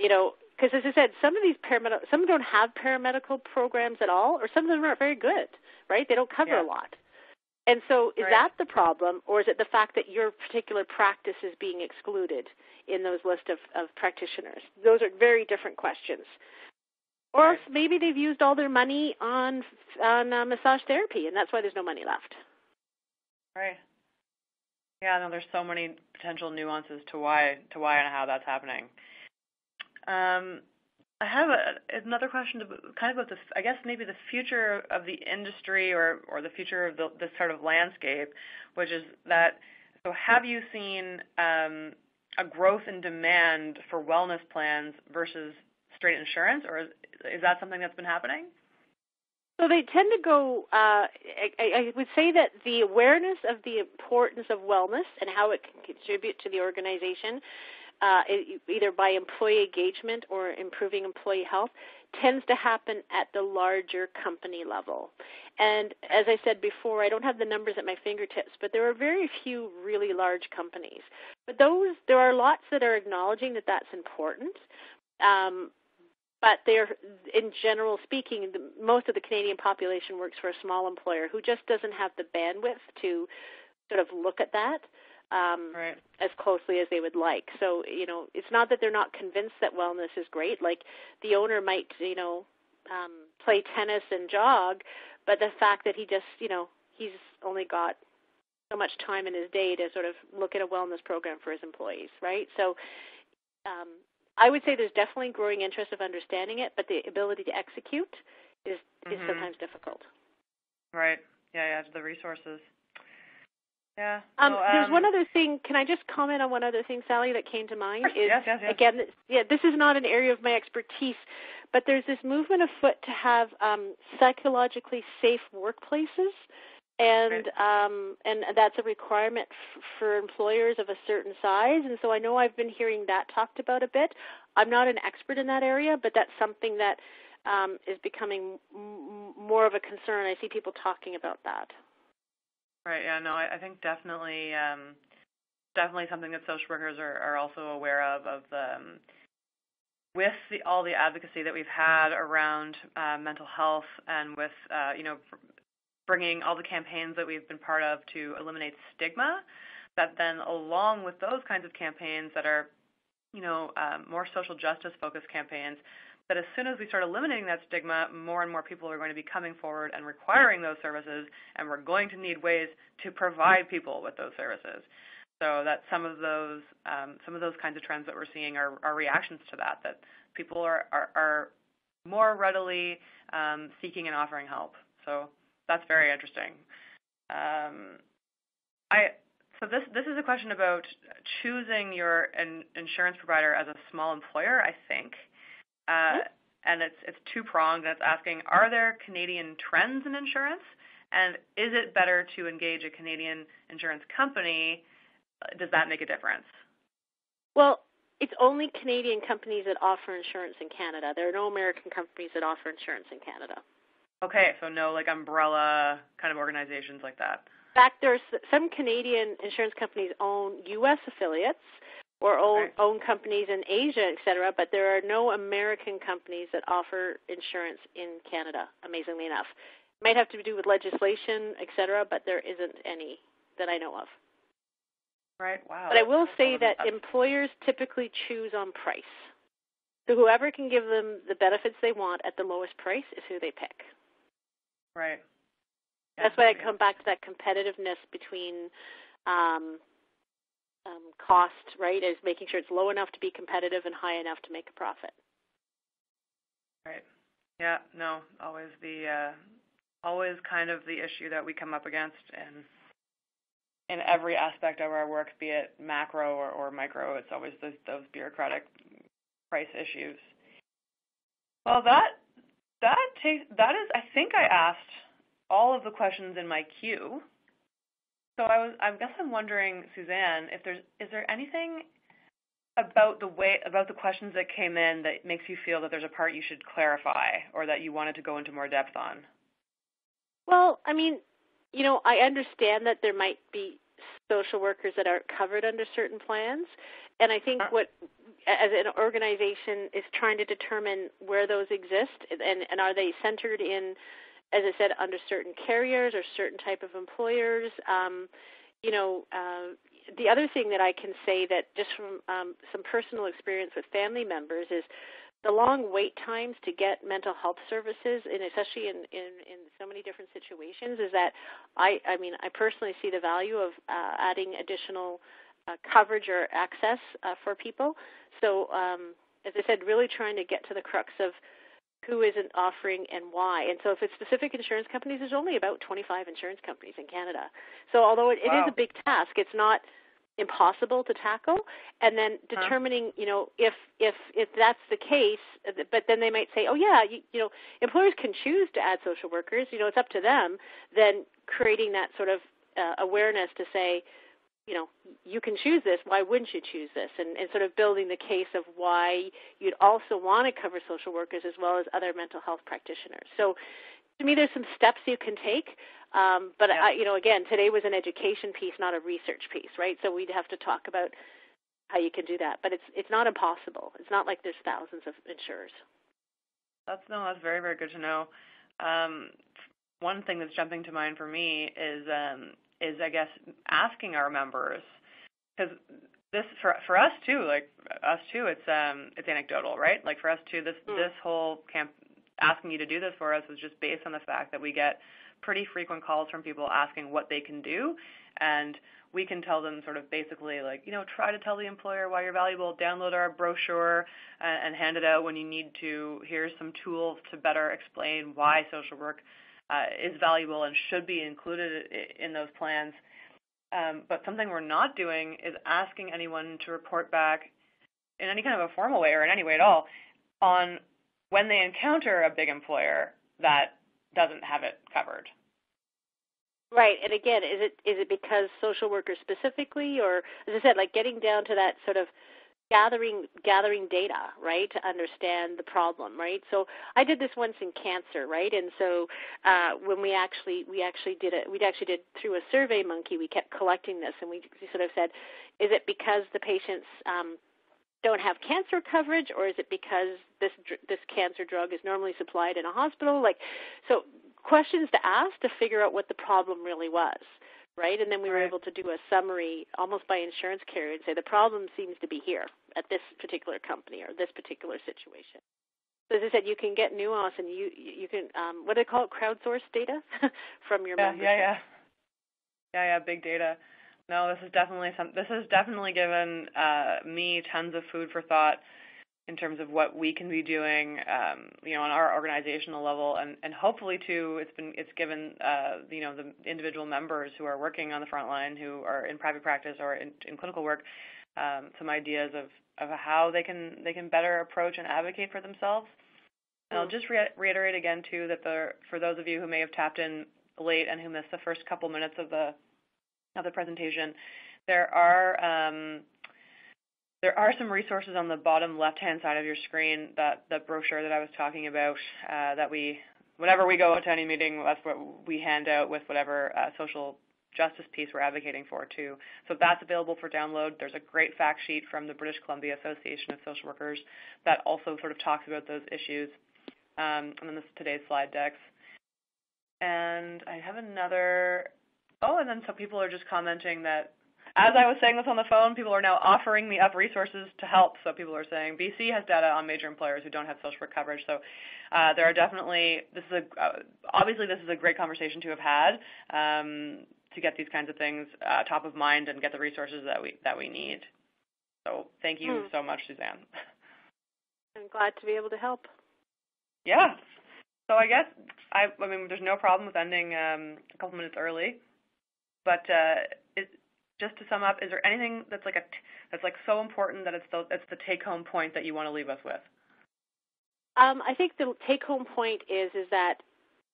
Speaker 2: You know, because as I said, some of these paramedical, some don't have paramedical programs at all, or some of them aren't very good, right? They don't cover
Speaker 1: yeah.
Speaker 2: a lot. And so, is
Speaker 1: right.
Speaker 2: that the problem, or is it the fact that your particular practice is being excluded in those list of, of practitioners? Those are very different questions. Or
Speaker 1: right.
Speaker 2: maybe they've used all their money on on uh, massage therapy, and that's why there's no money left.
Speaker 1: Right. Yeah, no, there's so many potential nuances to why to why and how that's happening. Um, I have a, another question, to, kind of about the, I guess maybe the future of the industry or or the future of the, this sort of landscape, which is that. So, have you seen um, a growth in demand for wellness plans versus straight insurance, or is, is that something that's been happening?
Speaker 2: So they tend to go. Uh, I, I would say that the awareness of the importance of wellness and how it can contribute to the organization uh, either by employee engagement or improving employee health, tends to happen at the larger company level. And as I said before, I don't have the numbers at my fingertips, but there are very few really large companies. But those, there are lots that are acknowledging that that's important. Um, but they're, in general speaking, the, most of the Canadian population works for a small employer who just doesn't have the bandwidth to sort of look at that um,
Speaker 1: right.
Speaker 2: as closely as they would like. So, you know, it's not that they're not convinced that wellness is great. Like the owner might, you know, um, play tennis and jog, but the fact that he just, you know, he's only got so much time in his day to sort of look at a wellness program for his employees, right? So, um, I would say there's definitely growing interest of understanding it, but the ability to execute is
Speaker 1: mm-hmm.
Speaker 2: is sometimes difficult.
Speaker 1: Right. Yeah. Yeah. The resources. Yeah.
Speaker 2: Um, there's
Speaker 1: um,
Speaker 2: one other thing. Can I just comment on one other thing, Sally, that came to mind? Is,
Speaker 1: yes, yes, yes.
Speaker 2: Again, yeah, this is not an area of my expertise, but there's this movement afoot to have um, psychologically safe workplaces, and
Speaker 1: right.
Speaker 2: um, and that's a requirement f- for employers of a certain size. And so I know I've been hearing that talked about a bit. I'm not an expert in that area, but that's something that um, is becoming m- more of a concern. I see people talking about that.
Speaker 1: Right. Yeah. No. I, I think definitely, um, definitely something that social workers are, are also aware of. Of the, um, with the, all the advocacy that we've had around uh, mental health, and with uh, you know bringing all the campaigns that we've been part of to eliminate stigma, that then along with those kinds of campaigns that are you know um, more social justice focused campaigns that as soon as we start eliminating that stigma, more and more people are going to be coming forward and requiring those services, and we're going to need ways to provide people with those services. So that some of those um, some of those kinds of trends that we're seeing are, are reactions to that. That people are are, are more readily um, seeking and offering help. So that's very interesting. Um, I so this this is a question about choosing your an insurance provider as a small employer. I think, uh, and it's it's two pronged. It's asking, are there Canadian trends in insurance, and is it better to engage a Canadian insurance company? Does that make a difference?
Speaker 2: Well, it's only Canadian companies that offer insurance in Canada. There are no American companies that offer insurance in Canada.
Speaker 1: Okay, so no like umbrella kind of organizations like that.
Speaker 2: In fact, there's some Canadian insurance companies own U.S. affiliates or own, okay. own companies in Asia, et cetera, but there are no American companies that offer insurance in Canada, amazingly enough. It might have to do with legislation, et cetera, but there isn't any that I know of.
Speaker 1: Right, wow.
Speaker 2: But I will say that employers typically choose on price. So whoever can give them the benefits they want at the lowest price is who they pick.
Speaker 1: Right.
Speaker 2: That's why I come back to that competitiveness between um, um, cost, right, is making sure it's low enough to be competitive and high enough to make a profit.
Speaker 1: Right. Yeah. No. Always the uh, always kind of the issue that we come up against in in every aspect of our work, be it macro or, or micro. It's always those, those bureaucratic price issues. Well, that that takes that is. I think I asked all of the questions in my queue. So I was, I guess I'm wondering, Suzanne, if there's, is there anything about the way, about the questions that came in that makes you feel that there's a part you should clarify or that you wanted to go into more depth on?
Speaker 2: Well, I mean, you know, I understand that there might be social workers that aren't covered under certain plans, and I think uh-huh. what as an organization is trying to determine where those exist and, and are they centered in as I said, under certain carriers or certain type of employers. Um, you know, uh, the other thing that I can say that just from um, some personal experience with family members is the long wait times to get mental health services, and especially in, in, in so many different situations, is that I, I mean, I personally see the value of uh, adding additional uh, coverage or access uh, for people. So, um, as I said, really trying to get to the crux of who isn't offering and why. And so if it's specific insurance companies, there's only about 25 insurance companies in Canada. So although it, it wow. is a big task, it's not impossible to tackle and then determining huh. you know if if if that's the case but then they might say oh yeah you, you know employers can choose to add social workers you know it's up to them then creating that sort of uh, awareness to say you know, you can choose this. Why wouldn't you choose this? And, and sort of building the case of why you'd also want to cover social workers as well as other mental health practitioners. So, to me, there's some steps you can take. Um, but yeah. I, you know, again, today was an education piece, not a research piece, right? So we'd have to talk about how you can do that. But it's it's not impossible. It's not like there's thousands of insurers.
Speaker 1: That's no, that's very very good to know. Um, one thing that's jumping to mind for me is um, is I guess asking our members because this for for us too, like us too, it's um it's anecdotal, right? Like for us too, this mm. this whole camp asking you to do this for us was just based on the fact that we get pretty frequent calls from people asking what they can do and we can tell them sort of basically like you know try to tell the employer why you're valuable download our brochure and, and hand it out when you need to here's some tools to better explain why social work uh, is valuable and should be included in those plans. Um, but something we're not doing is asking anyone to report back in any kind of a formal way or in any way at all on when they encounter a big employer that doesn't have it covered.
Speaker 2: Right, and again, is it is it because social workers specifically, or as I said, like getting down to that sort of gathering gathering data, right, to understand the problem, right? So I did this once in cancer, right? And so uh, when we actually we actually did it, we actually did through a SurveyMonkey. We kept collecting this, and we sort of said, is it because the patients um, don't have cancer coverage, or is it because this this cancer drug is normally supplied in a hospital? Like, so questions to ask to figure out what the problem really was right? And then we were able to do a summary almost by insurance carrier and say the problem seems to be here at this particular company or this particular situation. So as I said, you can get nuance and you you can um, what do they call it? Crowdsource data from your
Speaker 1: yeah,
Speaker 2: membership.
Speaker 1: Yeah, yeah, yeah, yeah. Big data. No, this is definitely some. This has definitely given uh, me tons of food for thought. in terms of what we can be doing, um, you know, on our organizational level, and, and hopefully too, it's been it's given uh, you know the individual members who are working on the front line, who are in private practice or in, in clinical work, um, some ideas of, of how they can they can better approach and advocate for themselves. And I'll just re- reiterate again too that the, for those of you who may have tapped in late and who missed the first couple minutes of the of the presentation, there are um, there are some resources on the bottom left-hand side of your screen that the brochure that I was talking about uh, that we, whenever we go to any meeting, that's what we hand out with whatever uh, social justice piece we're advocating for too. So that's available for download. There's a great fact sheet from the British Columbia Association of Social Workers that also sort of talks about those issues. Um, and then this is today's slide decks. And I have another, oh, and then some people are just commenting that as I was saying this on the phone, people are now offering me up resources to help. So people are saying BC has data on major employers who don't have social work coverage. So uh, there are definitely this is a uh, obviously this is a great conversation to have had um, to get these kinds of things uh, top of mind and get the resources that we that we need. So thank you mm. so much, Suzanne.
Speaker 2: I'm glad to be able to help.
Speaker 1: Yeah. So I guess I, I mean there's no problem with ending um, a couple minutes early, but uh, it, just to sum up, is there anything that's like a that's like so important that it's the it's the take home point that you want to leave us with?
Speaker 2: Um, I think the take home point is is that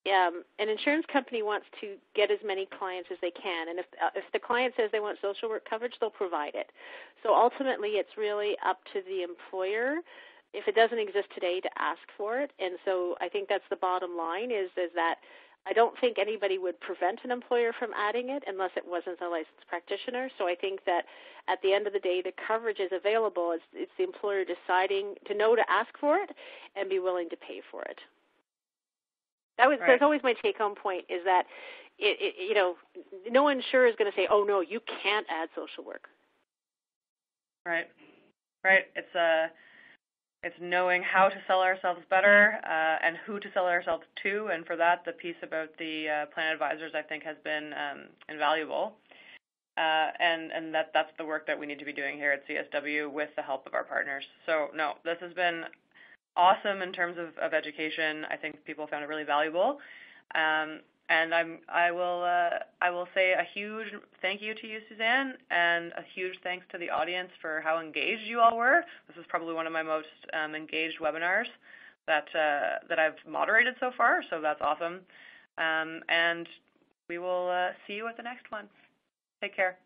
Speaker 2: um, an insurance company wants to get as many clients as they can, and if uh, if the client says they want social work coverage, they'll provide it. So ultimately, it's really up to the employer if it doesn't exist today to ask for it. And so I think that's the bottom line is is that I don't think anybody would prevent an employer from adding it unless it wasn't a licensed practitioner. So I think that at the end of the day, the coverage is available. It's, it's the employer deciding to know to ask for it and be willing to pay for it. That was right. that's always my take home point is that it, it you know no insurer is going to say oh no you can't add social work.
Speaker 1: Right, right. It's a it's knowing how to sell ourselves better uh, and who to sell ourselves to, and for that, the piece about the uh, plan advisors I think has been um, invaluable. Uh, and and that that's the work that we need to be doing here at CSW with the help of our partners. So no, this has been awesome in terms of, of education. I think people found it really valuable. Um, and I'm I will uh, I will say a huge thank you to you, Suzanne, and a huge thanks to the audience for how engaged you all were. This is probably one of my most um, engaged webinars that uh, that I've moderated so far, so that's awesome. Um, and we will uh, see you at the next one. Take care.